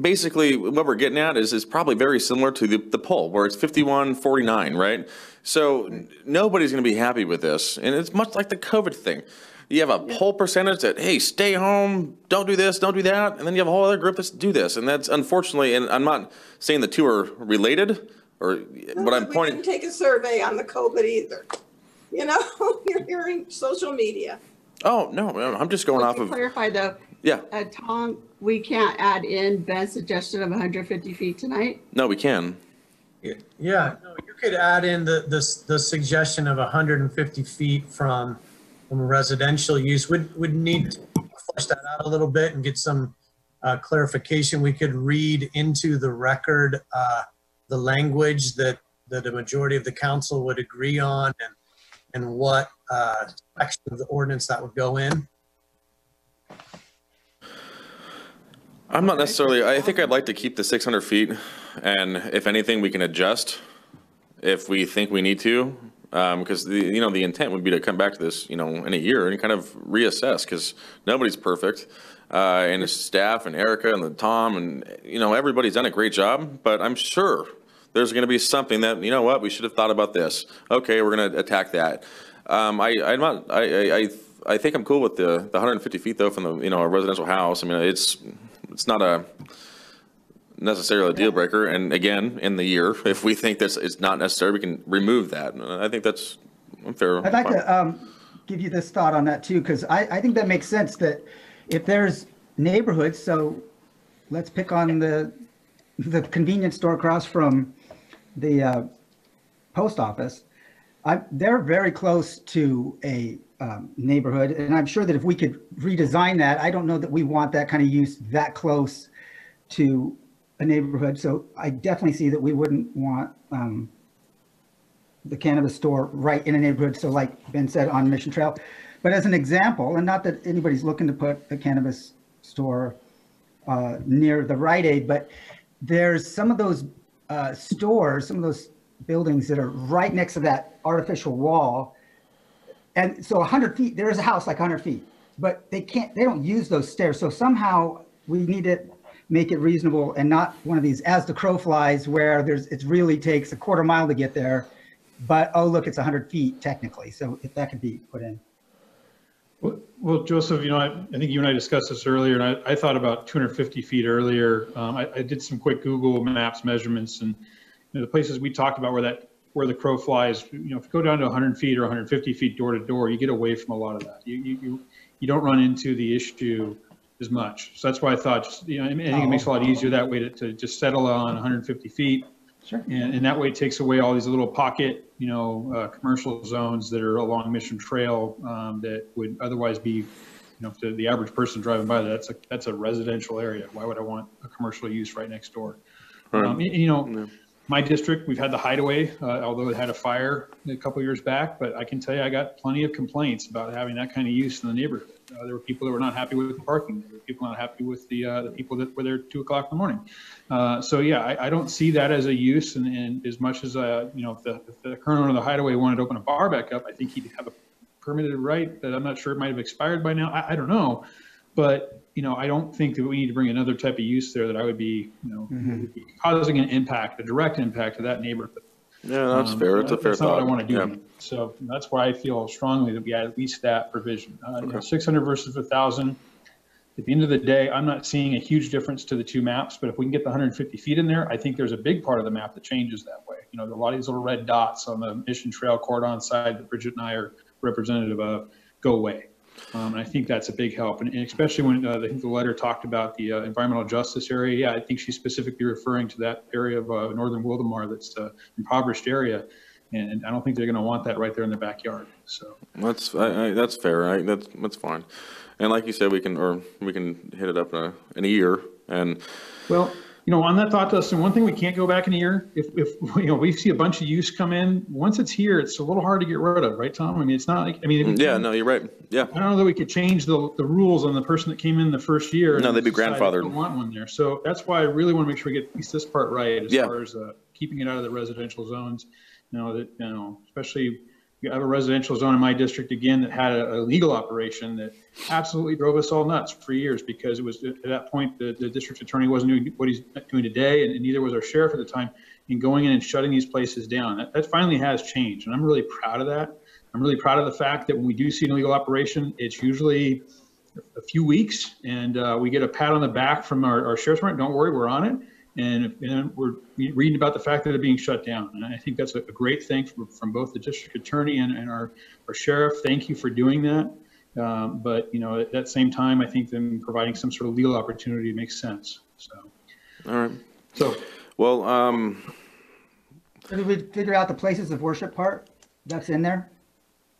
Basically, what we're getting at is, is probably very similar to the, the poll where it's 51, 49, right? So nobody's going to be happy with this. And it's much like the COVID thing. You have a whole percentage that, hey, stay home, don't do this, don't do that. And then you have a whole other group that's do this. And that's unfortunately, and I'm not saying the two are related or what I'm We pointing. didn't take a survey on the COVID either. You know, you're hearing social media. Oh, no, no, I'm just going off To of, clarify though, yeah, uh, Tom, we can't add in Ben's suggestion of 150 feet tonight? no, we can. Yeah, no, you could add in the, the, the suggestion of 150 feet from, from residential use. Would, would need to flesh that out a little bit and get some uh, clarification. We could read into the record uh, the language that, that a majority of the council would agree on and, and what uh, section of the ordinance that would go in. I'm not necessarily, I think I'd like to keep the 600 feet, and if anything, we can adjust if we think we need to, because the, you know, the intent would be to come back to this, you know, in a year and kind of reassess, because nobody's perfect. Uh, And the staff and Erica and the Tom and, you know, everybody's done a great job, but I'm sure there's going to be something that, you know what, we should have thought about this. Okay, we're going to attack that. Um, I, I'm not, I, I, I- I think I'm cool with the, the 150 feet though from the, you know, a residential house. I mean, it's, it's not a necessarily a deal breaker. And again, in the year, if we think that's, it's not necessary, we can remove that. And I think that's fair. I'd like to um, give you this thought on that too, because I, I think that makes sense that if there's neighborhoods, so let's pick on the, the convenience store across from the uh, post office. I, they're very close to a um, neighborhood, and I'm sure that if we could redesign that, I don't know that we want that kind of use that close to a neighborhood. So I definitely see that we wouldn't want um, the cannabis store right in a neighborhood, so like Ben said, on Mission Trail. But as an example, and not that anybody's looking to put a cannabis store uh, near the Rite Aid, but there's some of those uh, stores, some of those buildings that are right next to that artificial wall. And so 100 feet, there is a house like 100 feet, but they can't, they don't use those stairs. So somehow we need to make it reasonable and not one of these as the crow flies where there's, it really takes a quarter mile to get there. But, oh, look, it's 100 feet technically. So if that could be put in. Well- Well, Joseph, you know, I, I think you and I discussed this earlier, and I, I thought about 250 feet earlier. Um, I, I did some quick Google Maps measurements, and you know, the places we talked about where that, where the crow flies, you know, if you go down to 100 feet or 150 feet door to door, you get away from a lot of that. You, you, you, you don't run into the issue as much. So that's why I thought, just, you know, I mean, I think it makes it a lot easier that way to, to just settle on 150 feet. Sure. And, and that way it takes away all these little pocket, you know, uh, commercial zones that are along Mission Trail, um, that would otherwise be, you know, to the average person driving by, that's a, that's a residential area. Why would I want a commercial use right next door? Um, y- you know, my district, we've had the Hideaway, uh, although it had a fire a couple years back, but I can tell you, I got plenty of complaints about having that kind of use in the neighborhood. Uh, There were people that were not happy with the parking. There were people not happy with the, uh, the people that were there at two o'clock in the morning. Uh, So yeah, I, I don't see that as a use and, and as much as, uh, you know, if the, if the current owner of the Hideaway wanted to open a bar back up, I think he'd have a permitted right that I'm not sure it might have expired by now. I, I don't know. But, you know, I don't think that we need to bring another type of use there that I would be, you know, be causing an impact, a direct impact to that neighborhood. Yeah, that's Um, fair. It's a fair That's not what I thought. want to Yeah. do. So that's why I feel strongly that we add at least that provision. Uh, you know, 600 versus 1,000. At the end of the day, I'm not seeing a huge difference to the two maps, but if we can get the 150 feet in there, I think there's a big part of the map that changes that way. You know, a lot of these little red dots on the Mission Trail cordon side that Bridget and I are representative of go away. Um, and I think that's a big help. And and especially when, uh, I think the letter talked about the uh, environmental justice area. Yeah, I think she's specifically referring to that area of uh, northern Wildomar that's uh, impoverished area. And I don't think they're going to want that right there in their backyard. So, That's, I, I, that's fair, right? That's, that's fine. And like you said, we can, or we can hit it up in a, in a year and, well, you know, on that thought, Dustin, one thing we can't go back in a year, if, if, you know, we see a bunch of use come in, once it's here, it's a little hard to get rid of, right, Tom? I mean, it's not like, I mean. yeah, no, you're right. Yeah. I don't know that we could change the, the rules on the person that came in the first year. No, they'd be grandfathered. don't Want one there. So that's why I really want to make sure we get at least this part right as Yeah. far as, uh, keeping it out of the residential zones. You know, that, you know, especially you have a residential zone in my district again that had a, a legal operation that absolutely drove us all nuts for years because it was at that point, the, the district attorney wasn't doing what he's doing today and neither was our sheriff at the time in going in and shutting these places down. That, that finally has changed and I'm really proud of that. I'm really proud of the fact that when we do see an illegal operation, it's usually a few weeks and uh, we get a pat on the back from our, our sheriff's department. Don't worry, we're on it. And, and we're reading about the fact that they're being shut down. And I think that's a, a great thing from, from both the district attorney and, and our, our sheriff. Thank you for doing that. Um, but, you know, at that same time, I think them providing some sort of legal opportunity makes sense. So, All right. so Well, um, Did we figure out the places of worship part? That's in there?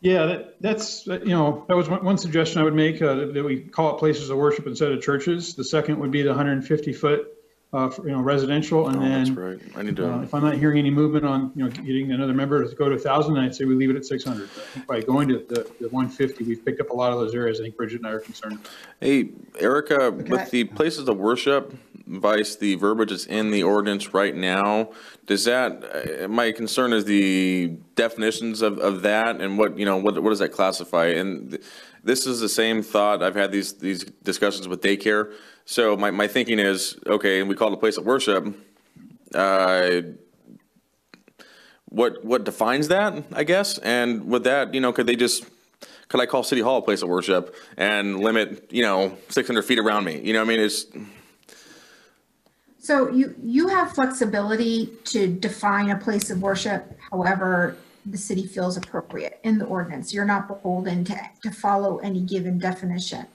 Yeah, that, that's, uh, you know, that was one, one suggestion I would make, uh, that that we call it places of worship instead of churches. The second would be the 150 foot, uh, for, you know, residential. And oh, that's then, right. I need uh, to, if I'm not hearing any movement on, you know, getting another member to go to 1,000, I'd say we leave it at 600. But I think By going to the, the 150, we've picked up a lot of those areas I think Bridget and I are concerned. hey, Erica, I- with the places of worship, vice the verbiage is in the ordinance right now, does that, uh, my concern is the definitions of, of that and what, you know, what, what does that classify? And th- this is the same thought, I've had these, these discussions with daycare. So my, my thinking is, okay, and we call it a place of worship, uh, what what defines that, I guess. And with that, you know, could they just could I call City Hall a place of worship and limit, you know, 600 feet around me? You know, I mean, it's So you, you have flexibility to define a place of worship however the city feels appropriate in the ordinance. You're not beholden to, to follow any given definition.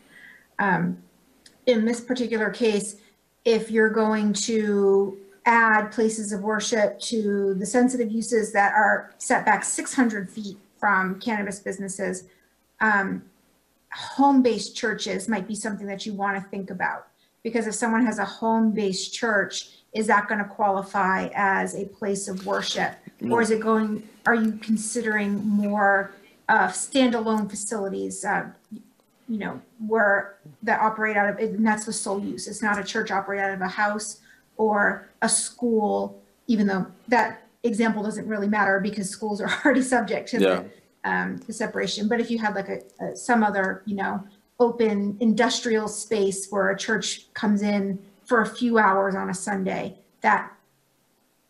Um, In this particular case, if you're going to add places of worship to the sensitive uses that are set back 600 feet from cannabis businesses, um, home-based churches might be something that you want to think about. Because if someone has a home-based church, is that going to qualify as a place of worship? Or is it going, are you considering more uh, standalone facilities, uh, you know, where, that operate out of, and that's the sole use. It's not a church operate out of a house or a school, even though that example doesn't really matter because schools are already subject to Yeah. the, um, the separation. But if you had like a, a, some other, you know, open industrial space where a church comes in for a few hours on a Sunday, that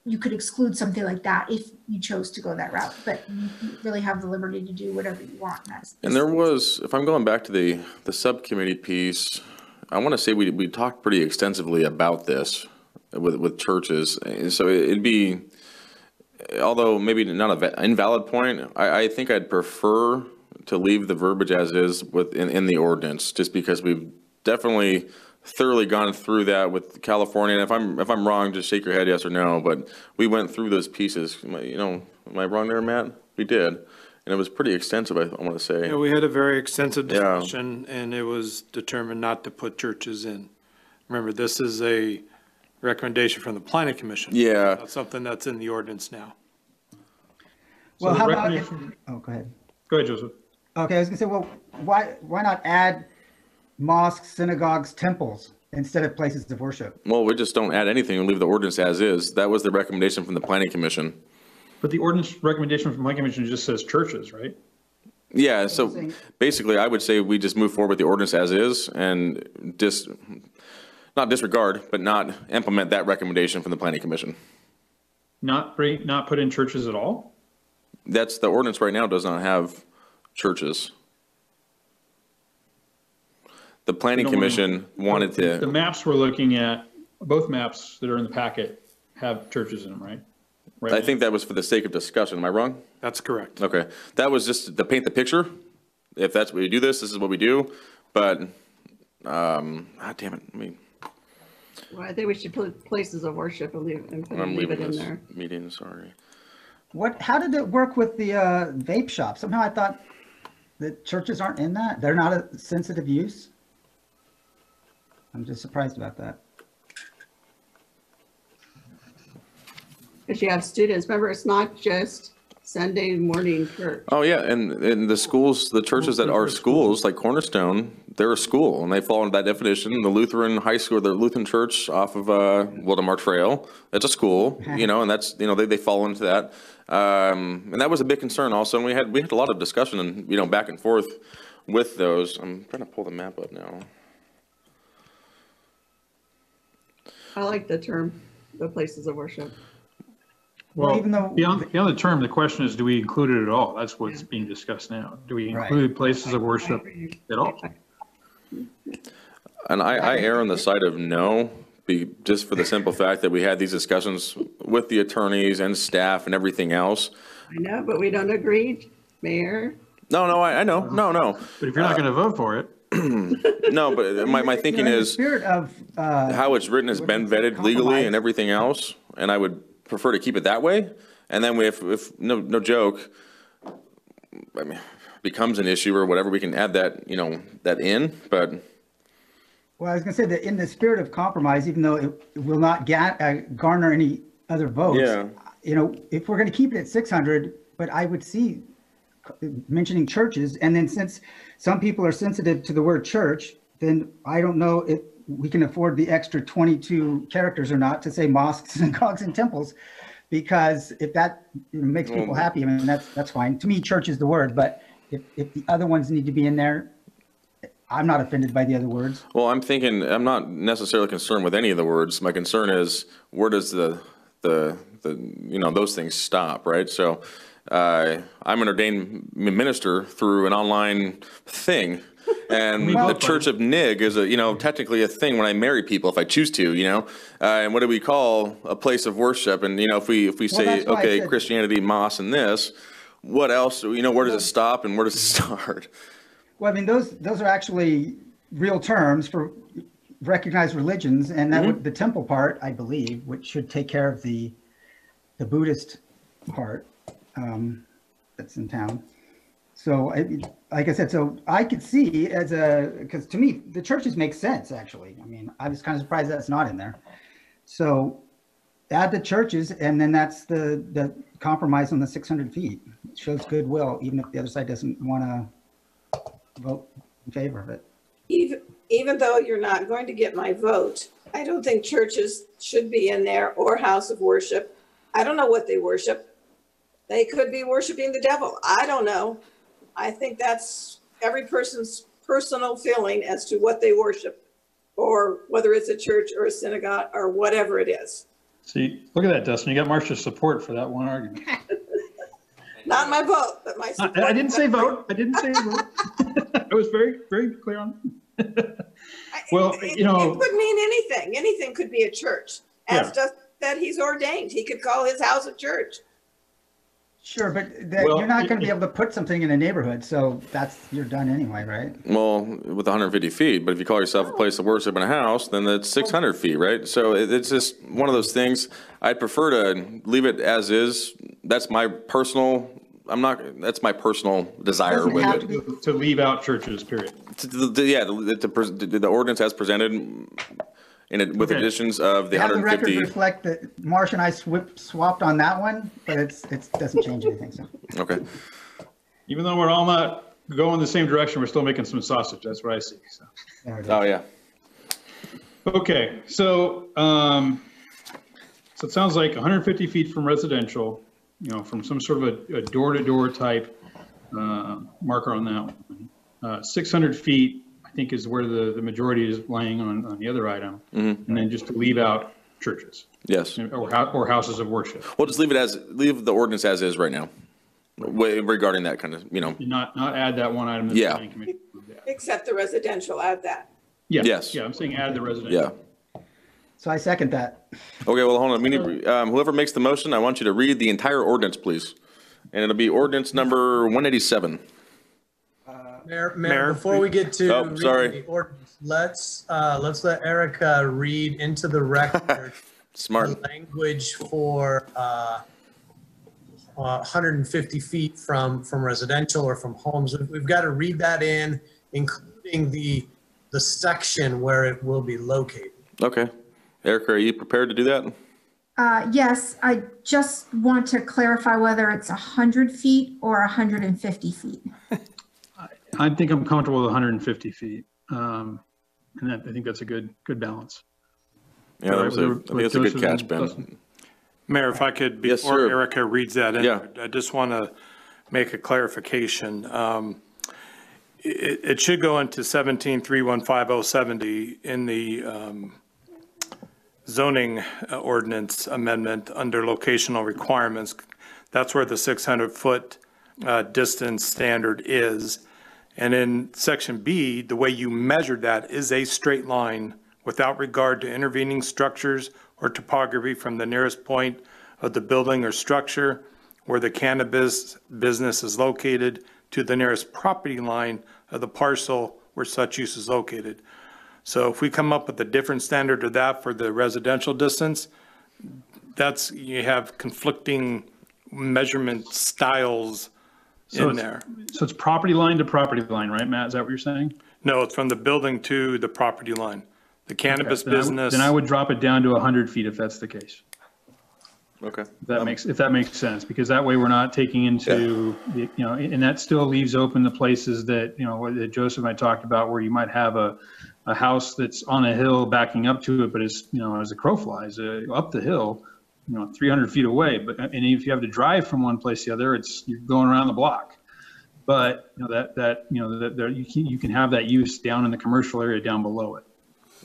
you could exclude something like that if you chose to go that route, but you really have the liberty to do whatever you want. and that's- and there was, if I'm going back to the the subcommittee piece, I want to say we we talked pretty extensively about this with with churches, and so it'd be. Although maybe not a va- invalid point, I, I think I'd prefer to leave the verbiage as is with, in, in the ordinance, just because we've definitely thoroughly gone through that with California. And if I'm, if I'm wrong, just shake your head yes or no, but we went through those pieces. You know, am I wrong there, Matt? We did. And it was pretty extensive, I, I want to say. Yeah, we had a very extensive Yeah. discussion, and it was determined not to put churches in. Remember, this is a recommendation from the planning commission. Yeah. That's something that's in the ordinance now. Well, the how about, if- oh, go ahead. Go ahead, Joseph. Okay, I was gonna say, well, why, why not add mosques, synagogues, temples instead of places of worship? Well, we just don't add anything and leave the ordinance as is. That was the recommendation from the planning commission. But the ordinance recommendation from my commission just says churches, right? Yeah, so basically, I would say we just move forward with the ordinance as is and dis, not disregard, but not implement that recommendation from the planning commission. Not bring, not put in churches at all? That's, the ordinance right now does not have churches. The planning don't wanna- commission wanted The to, maps we're looking at, both maps that are in the packet have churches in them, right? Right I now. think that was for the sake of discussion, am I wrong? That's correct. Okay, that was just to paint the picture. If that's what we do this, this is what we do, but, um, ah, damn it, I mean, Well, I think we should put places of worship and leave, and put- I'm leave it leaving in this there. meeting, sorry. What, how did it work with the uh, vape shop? Somehow I thought that churches aren't in that. They're not a sensitive use. I'm just surprised about that. Because you have students, remember, it's not just Sunday morning church. Oh, yeah, and, and the schools, the churches that are schools, like Cornerstone, they're a school, and they fall into that definition. The Lutheran high school, the Lutheran church off of, uh, Wildomar Trail, that's a school, you know, and that's, you know, they, they fall into that. Um, and that was a big concern also, and we had, we had a lot of discussion and, you know, back and forth with those. I'm trying to pull the map up now. I like the term, the places of worship. Well, even though- beyond, beyond the term, the question is, do we include it at all? That's what's being discussed now. Do we Right. include places of worship at all? And I, I err on the side of no, be, just for the simple fact that we had these discussions with the attorneys and staff and everything else. I know, but we don't agree, Mayor. No, no, I, I know, no, no, But if you're not going to vote for it, no, but my, my thinking in the is, Spirit of, uh, how it's written has been vetted legally and everything else, and I would prefer to keep it that way. And then we, if, if, no, no joke, I mean, becomes an issue or whatever, we can add that, you know, that in, but, well, I was gonna say that in the spirit of compromise, even though it it will not ga- uh, garner any other votes. Yeah. You know, if we're gonna keep it at six hundred, but I would see mentioning churches, and then since some people are sensitive to the word church, then I don't know if we can afford the extra twenty-two characters or not to say mosques, synagogues, and temples. Because if that makes people happy, I mean, that's, that's fine. To me, church is the word, but if, if the other ones need to be in there, I'm not offended by the other words. well, I'm thinking, I'm not necessarily concerned with any of the words. My concern is, where does the, the, the, you know, those things stop, right? So, uh, I'm an ordained minister through an online thing. And the Church of Nig is a, you know, technically a thing when I marry people, if I choose to, you know? Uh, and what do we call a place of worship? And, you know, if we, if we say, I okay, Christianity, mosque, and this, what else, you know, where does it stop and where does it start? Well, I mean, those, those are actually real terms for recognized religions, and that would, the temple part, I believe, which should take care of the, the Buddhist part, um, that's in town. So, I, like I said, so I could see as a, because to me, the churches make sense, actually. I mean, I was kind of surprised that's not in there. So add the churches, and then that's the, the compromise on the six hundred feet. It Shows goodwill, even if the other side doesn't want to vote in favor of it. Even, even though you're not going to get my vote, I don't think churches should be in there or house of worship. I don't know what they worship. They could be worshiping the devil. I don't know. I think that's every person's personal feeling as to what they worship or whether it's a church or a synagogue or whatever it is. see, look at that, Dustin. You got Marcia's support for that one argument. Not my vote, but my I support. I didn't say vote. I didn't say vote. I was very, very clear on. Well, It- you know- It could mean anything. Anything could be a church. As Yeah. does that he's ordained. He could call his house a church. Sure, but that, Well, you're not going to be able to put something in a neighborhood, so that's, you're done anyway, right? Well, with 150 feet, but if you call yourself a place of worship in a house, then that's 600 feet, right? So it- it's just one of those things. I'd prefer to leave it as is. That's my personal, I'm not, that's my personal desire Doesn't with it. to To leave out churches, period. To- to- to- Yeah, the, the, the- the ordinance as presented, you in it, with Okay. additions of the Have the record 150. reflect that Marsh and I swip- swapped on that one, but it's, it doesn't change anything, so. Okay, Even though we're all not going the same direction, we're still making some sausage. That's what I see. So. there it is. oh, yeah. Okay, so, um, so it sounds like 150 feet from residential, you know, from some sort of a, a door-to-door type, uh, marker on that one. Uh, 600 feet, I think is where the, the majority is laying on, on the other item. And then just to leave out churches Yes. or, hou- or houses of worship. We'll just leave it as, leave the ordinance as is right now wa- regarding that kind of, you know, Not, not add that one item. that the Yeah. planning commission approved. Except the residential, add that. Yeah. Yes. Yeah, I'm saying add the residential. yeah. So I second that. Okay, well, hold on. We need, um, whoever makes the motion, I want you to read the entire ordinance, please. And it'll be ordinance number 187. Mayor, Mayor, Mayor, before we get to Oh, sorry. the ordinance, let's, uh, let's let Erica read into the record Smart. the language for, uh, uh, 150 feet from, from residential or from homes. We've- We've got to read that in, including the, the section where it will be located. Okay. Erica, are you prepared to do that? Uh, yes, I just want to clarify whether it's 100 feet or 150 feet. I think I'm comfortable with 150 feet. Um, and that, I think that's a good, good balance. Yeah, that was a, I think that's a good catch, Ben. Mayor, if I could, Yes, before sir. Erica reads that in, Yeah. I just want to make a clarification. Um, It, it should go into 1731570 in the um, zoning uh, ordinance amendment under locational requirements. That's where the 600-foot distance standard is. And in section B, the way you measure that is a straight line without regard to intervening structures or topography from the nearest point of the building or structure where the cannabis business is located to the nearest property line of the parcel where such use is located. So if we come up with a different standard to that for the residential distance, that's, you have conflicting measurement styles So in it's- there. So it's property line to property line, right, Matt? Is that what you're saying? No, it's from the building to the property line. The cannabis Then I would- business, Then I would drop it down to 100 feet if that's the case. Okay. If that makes, if that makes sense, because that way we're not taking into, the you know, and that still leaves open the places that, you know, what that Joseph and I talked about, where you might have a, a house that's on a hill backing up to it, but is, you know, as the crow flies, uh, up the hill, you know, 300 feet away, but, and if you have to drive from one place to the other, it's, you're going around the block. But, you know, that, that, you know, that, there, you can, you can have that use down in the commercial area down below it.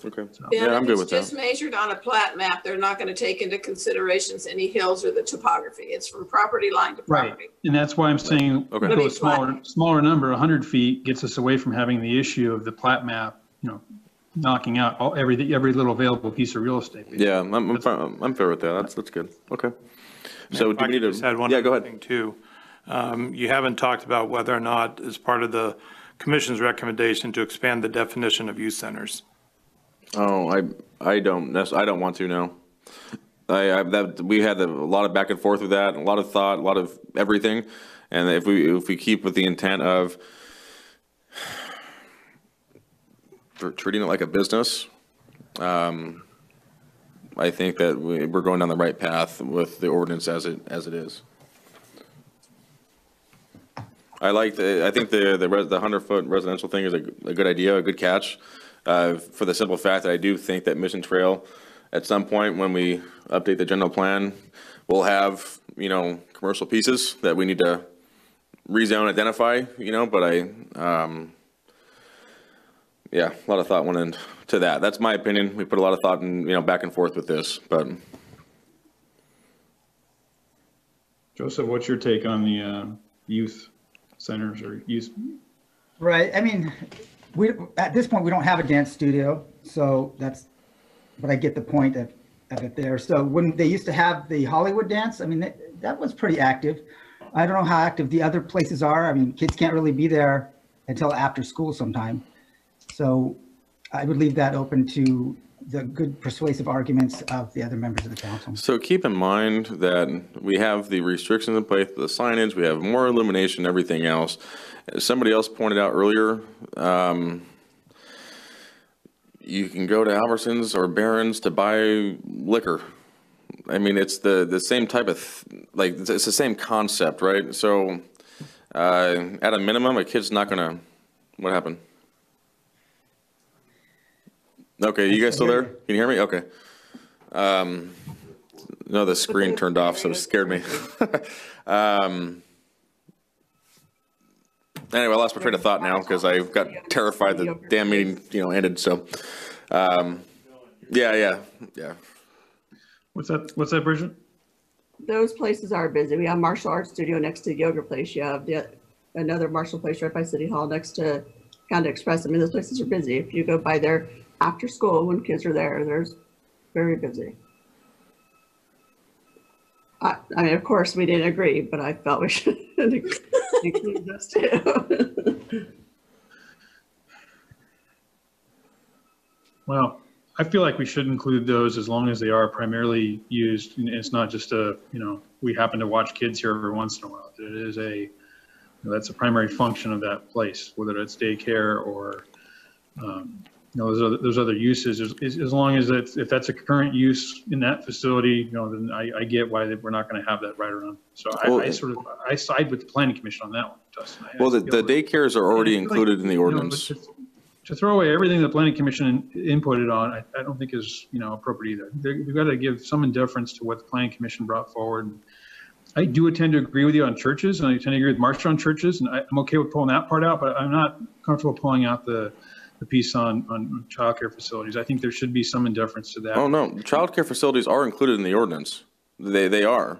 Okay. And Yeah, I'm good it's with that. just measured on a plat map, they're not going to take into considerations any hills or the topography. It's from property line to property Right, property. and that's why I'm saying, Okay. go a smaller, smaller number, 100 feet gets us away from having the issue of the plat map, you know, knocking out all, every, every little available piece of real estate. Yeah, I'm, I'm, fine- I'm fair with that. That's, that's good. Okay. So do I we need could just add to? one Yeah, go other ahead. thing too. Um, You haven't talked about whether or not, as part of the commission's recommendation, to expand the definition of youth centers. Oh, I, I don't, nec- I don't want to, no. I, I, that, we had a lot of back and forth with that, a lot of thought, a lot of everything. And if we, if we keep with the intent of for treating it like a business, um, I think that we, we're going down the right path with the ordinance as it, as it is. I like the, I think the, the res, the hundred foot residential thing is a, a good idea, a good catch. Uh, for the simple fact that I do think that Mission Trail, at some point when we update the general plan, will have, you know, commercial pieces that we need to rezone, identify, you know, but I, um, yeah, a lot of thought went into that. That's my opinion. We put a lot of thought and, you know, back and forth with this, but Joseph, what's your take on the uh, youth centers or youth? Right, I mean, we, at this point, we don't have a dance studio, so that's, but I get the point of, of it there. So when they used to have the Hollywood dance, I mean, that, that was pretty active. I don't know how active the other places are. I mean, kids can't really be there until after school sometime. So I would leave that open to the good persuasive arguments of the other members of the council. So keep in mind that we have the restrictions in place, the signage, we have more illumination, everything else. As somebody else pointed out earlier, um, you can go to Albertsons or Barron's to buy liquor. I mean, it's the, the same type of, like, it's the same concept, right? So, uh, at a minimum, a kid's not gonna, what happened? Okay, you guys still there? Can you hear me? Okay. Um, no, the screen turned off, so it scared me. Um, anyway, I lost my train of thought now because I got terrified the damn meeting, you know, ended, so. Um, yeah, yeah, yeah. What's that, what's that, Bridget? Those places are busy. We have martial arts studio next to yoga place. You have the, another martial place right by City Hall next to Conda Express. I mean, those places are busy. If you go by there after school, when kids are there, there's very busy. I, I mean, of course, we didn't agree, but I felt we should include those too. Well, I feel like we should include those as long as they are primarily used, and it's not just a, you know, we happen to watch kids here every once in a while. It is a, you know, that's a primary function of that place, whether it's daycare or, um, you know, those other, those other uses, as, as long as it's, if that's a current use in that facility, you know, then I, I get why that we're not going to have that right around. So I, I sort of, I side with the planning commission on that one, Dustin. I- Well, the, the daycares are already like, included in the you know, ordinance. to- To throw away everything the planning commission inputted on, I, I don't think is, you know, appropriate either. There- We've got to give some indifference to what the planning commission brought forward. I do tend to agree with you on churches, and I tend to agree with Marcia on churches, and I- I'm okay with pulling that part out, but I'm not comfortable pulling out the, the piece on, on childcare facilities. I think there should be some indifference to that. Oh, no, childcare facilities are included in the ordinance. They, they are.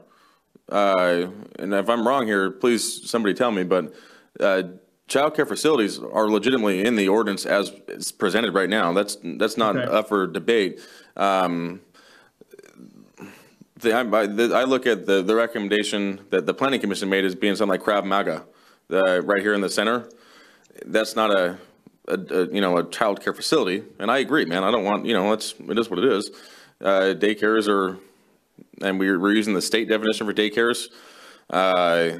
Uh, and if I'm wrong here, please, somebody tell me, but, uh, childcare facilities are legitimately in the ordinance as it's presented right now. That's, that's not Okay. up for debate. Um, the, I, the- I look at the, the recommendation that the planning commission made as being something like Krav Maga, the, right here in the center. That's not a, a, a, you know, a childcare facility, and I agree, man, I don't want, you know, it's, it is what it is. Uh, daycares are, and we're, we're using the state definition for daycares. Uh,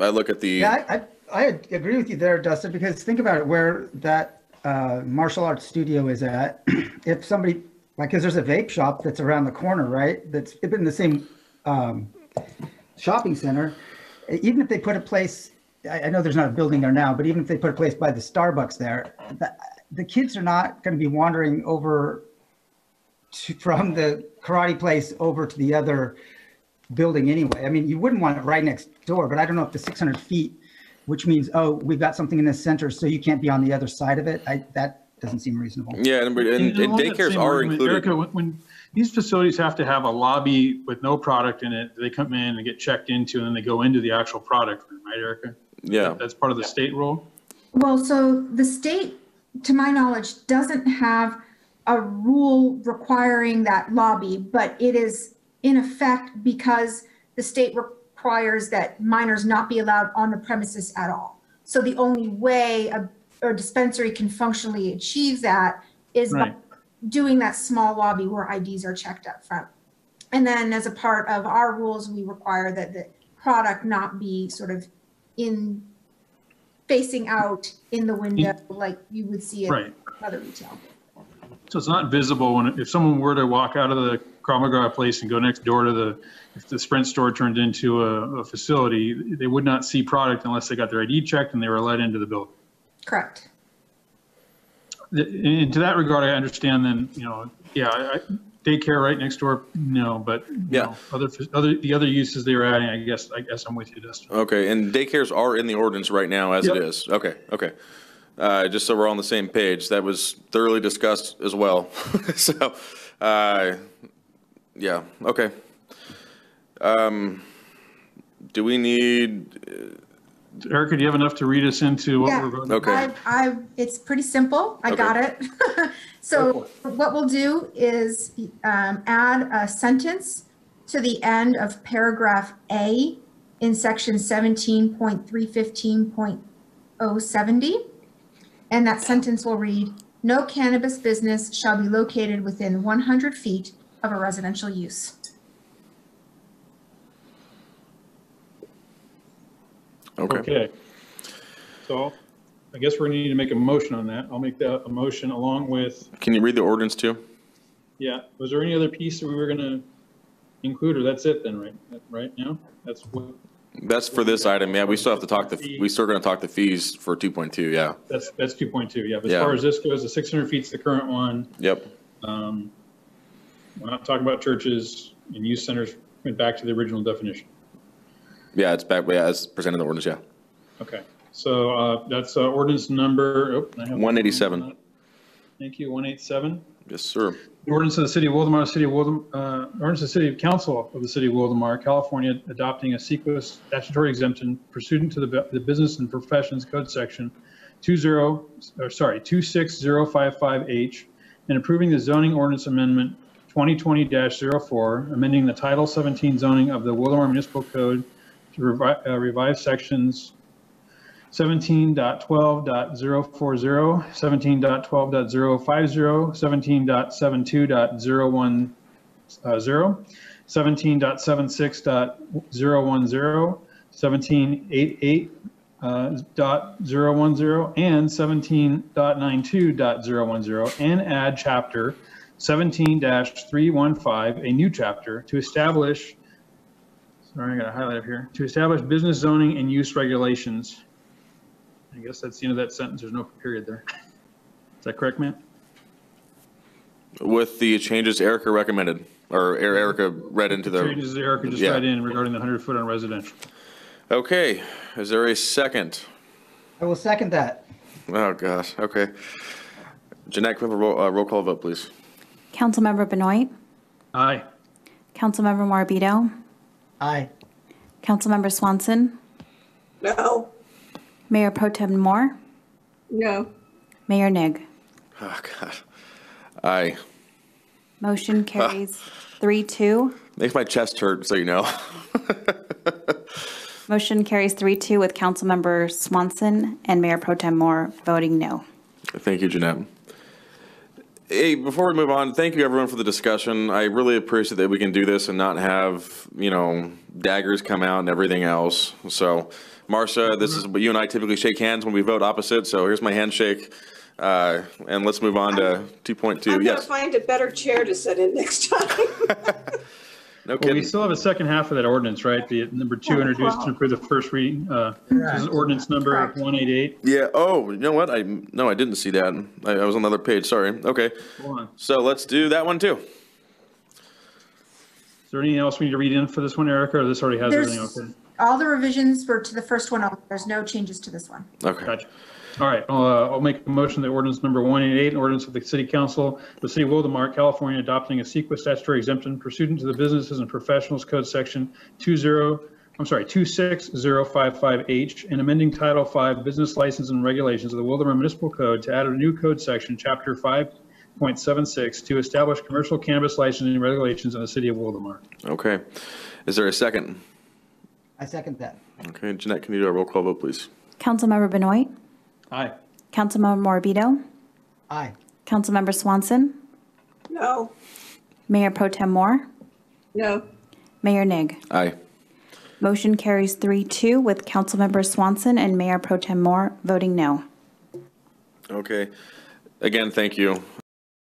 I look at the, Yeah, I, I, I agree with you there, Dustin, because think about it, where that uh, martial arts studio is at. If somebody, like, because there's a vape shop that's around the corner, right? That's in the same um, shopping center. Even if they put a place, I, I know there's not a building there now, but even if they put a place by the Starbucks there, the, the kids are not going to be wandering over to, from the karate place over to the other building anyway. I mean, you wouldn't want it right next door, but I don't know if the 600 feet, which means, oh, we've got something in the center, so you can't be on the other side of it. I, that doesn't seem reasonable. yeah, and, and and along that daycares are argument, included. Erica, when, when these facilities have to have a lobby with no product in it, they come in and get checked into, and then they go into the actual product room, right, Erica? Yeah, That's part of the state rule? Well, so the state, to my knowledge, doesn't have a rule requiring that lobby, but it is in effect because the state requires that minors not be allowed on the premises at all. So the only way a, a dispensary can functionally achieve that is by doing that small lobby where IDs are checked up front. And then as a part of our rules, we require that the product not be sort of in facing out in the window like you would see it Right. other retail. So it's not visible when, if someone were to walk out of the Krav Maga place and go next door to the, if the Sprint store turned into a, a facility, they would not see product unless they got their ID checked and they were let into the building. Correct. The- And to that regard, I understand then, you know, yeah, I- I- daycare right next door, no, but, you Yeah. know, other, other, the other uses they were adding, I guess, I guess I'm with you, Dustin. okay, and daycares are in the ordinance right now as it Yep. is. Okay, okay. Uh, just so we're on the same page, that was thoroughly discussed as well. So, uh, yeah, okay. Um, do we need, Erica, do you have enough to read us into what Yeah. we're voting? Okay. I, I, it's pretty simple. I Okay. got it. So what we'll do is um, add a sentence to the end of paragraph A in section 17.315.070. And that sentence will read, "No cannabis business shall be located within 100 feet of a residential use." Okay, Okay. So I guess we're gonna need to make a motion on that. I'll make that a motion along with, Can you read the ordinance too? yeah, was there any other piece that we were gonna include, or that's it then, right, right now? That's what, That's for this item, yeah, we still have to talk the, we still gonna talk the fees for two point two, yeah, that's, that's two point two, yeah. But as Yeah. far as this goes, the six hundred feet's the current one. yep. Um, We're not talking about churches and youth centers, went back to the original definition. Yeah, it's back, yeah, as presented in the ordinance, yeah. Okay, so uh, that's uh, ordinance number. oh, I have- 187. Thank you, 187. Yes, sir. The Ordinance of the City of Wildomar, City of Wildem, uh, ordinance of the City of Council of the City of Wildomar, California, adopting a CEQA statutory exemption pursuant to the Bu- the Business and Professions Code Section 20, or sorry, 26055H, and approving the zoning ordinance amendment 2020-04, amending the Title 17 zoning of the Wildomar Municipal Code revi- uh, revise sections 17.12.040, 17.12.050, 17.72.010, 17.76.010, 17.88 uh, dot 010, and 17.92.010, and add chapter 17-315, a new chapter, to establish, sorry, I got to highlight up here, to establish business zoning and use regulations. I guess that's the end of that sentence. There's no period there. Is that correct, Matt? With the changes Erica recommended, or Er- Erica read into the, Changes Erica just yeah. read in regarding the 100 foot on residential. okay, is there a second? I will second that. Oh, gosh, okay. Jeanette, can we have a roll, uh, roll call vote, please? Councilmember Benoit, Aye. Councilmember Morabito, Aye. Councilmember Swanson, No, Mayor Pro Tem Moore, No, Mayor Nigg. Oh, God. Aye. Motion ah. carries three two. Makes my chest hurt, so you know. Motion carries three two with Councilmember Swanson and Mayor Pro Tem Moore voting no. Thank you, Jeanette. Hey, before we move on, thank you everyone for the discussion. I really appreciate that we can do this and not have, you know, daggers come out and everything else. So, Marcia, this is, you and I typically shake hands when we vote opposite, so here's my handshake. Uh, and let's move on to two point I'm two. gonna Yes, find a better chair to sit in next time. no Well, we kidding. still have a second half of that ordinance, right? The number two introduced to approve the first reading. uh, This is ordinance number Correct. 188. Yeah, oh, you know what? I, no, I didn't see that. I, I was on the other page, sorry. Okay, Hold on. so let's do that one too. Is there anything else we need to read in for this one, Erica, or this already has everything There's, okay? all the revisions were to the first one. only. There's no changes to this one. Okay. Gotcha. All right, I'll, uh, I'll make a motion that ordinance number 188, an ordinance of the City Council, of the City of Wildomar, California, adopting a CEQA statutory exemption pursuant to the Businesses and Professionals Code Section 20, I'm sorry, 26055H, and amending Title 5 Business License and Regulations of the Wildomar Municipal Code to add a new code section, Chapter 5.76, to establish commercial cannabis licensing regulations in the City of Wildomar. Okay. Is there a second? I second that. Okay, Jeanette, can you do a roll call vote, please? Councilmember Benoit, Aye. Councilmember Morabito, Aye. Councilmember Swanson, No, Mayor Pro Tem Moore, no, Mayor Nigg. Aye. Motion carries three two with Councilmember Swanson and Mayor Pro Tem Moore voting no. Okay. Again, thank you.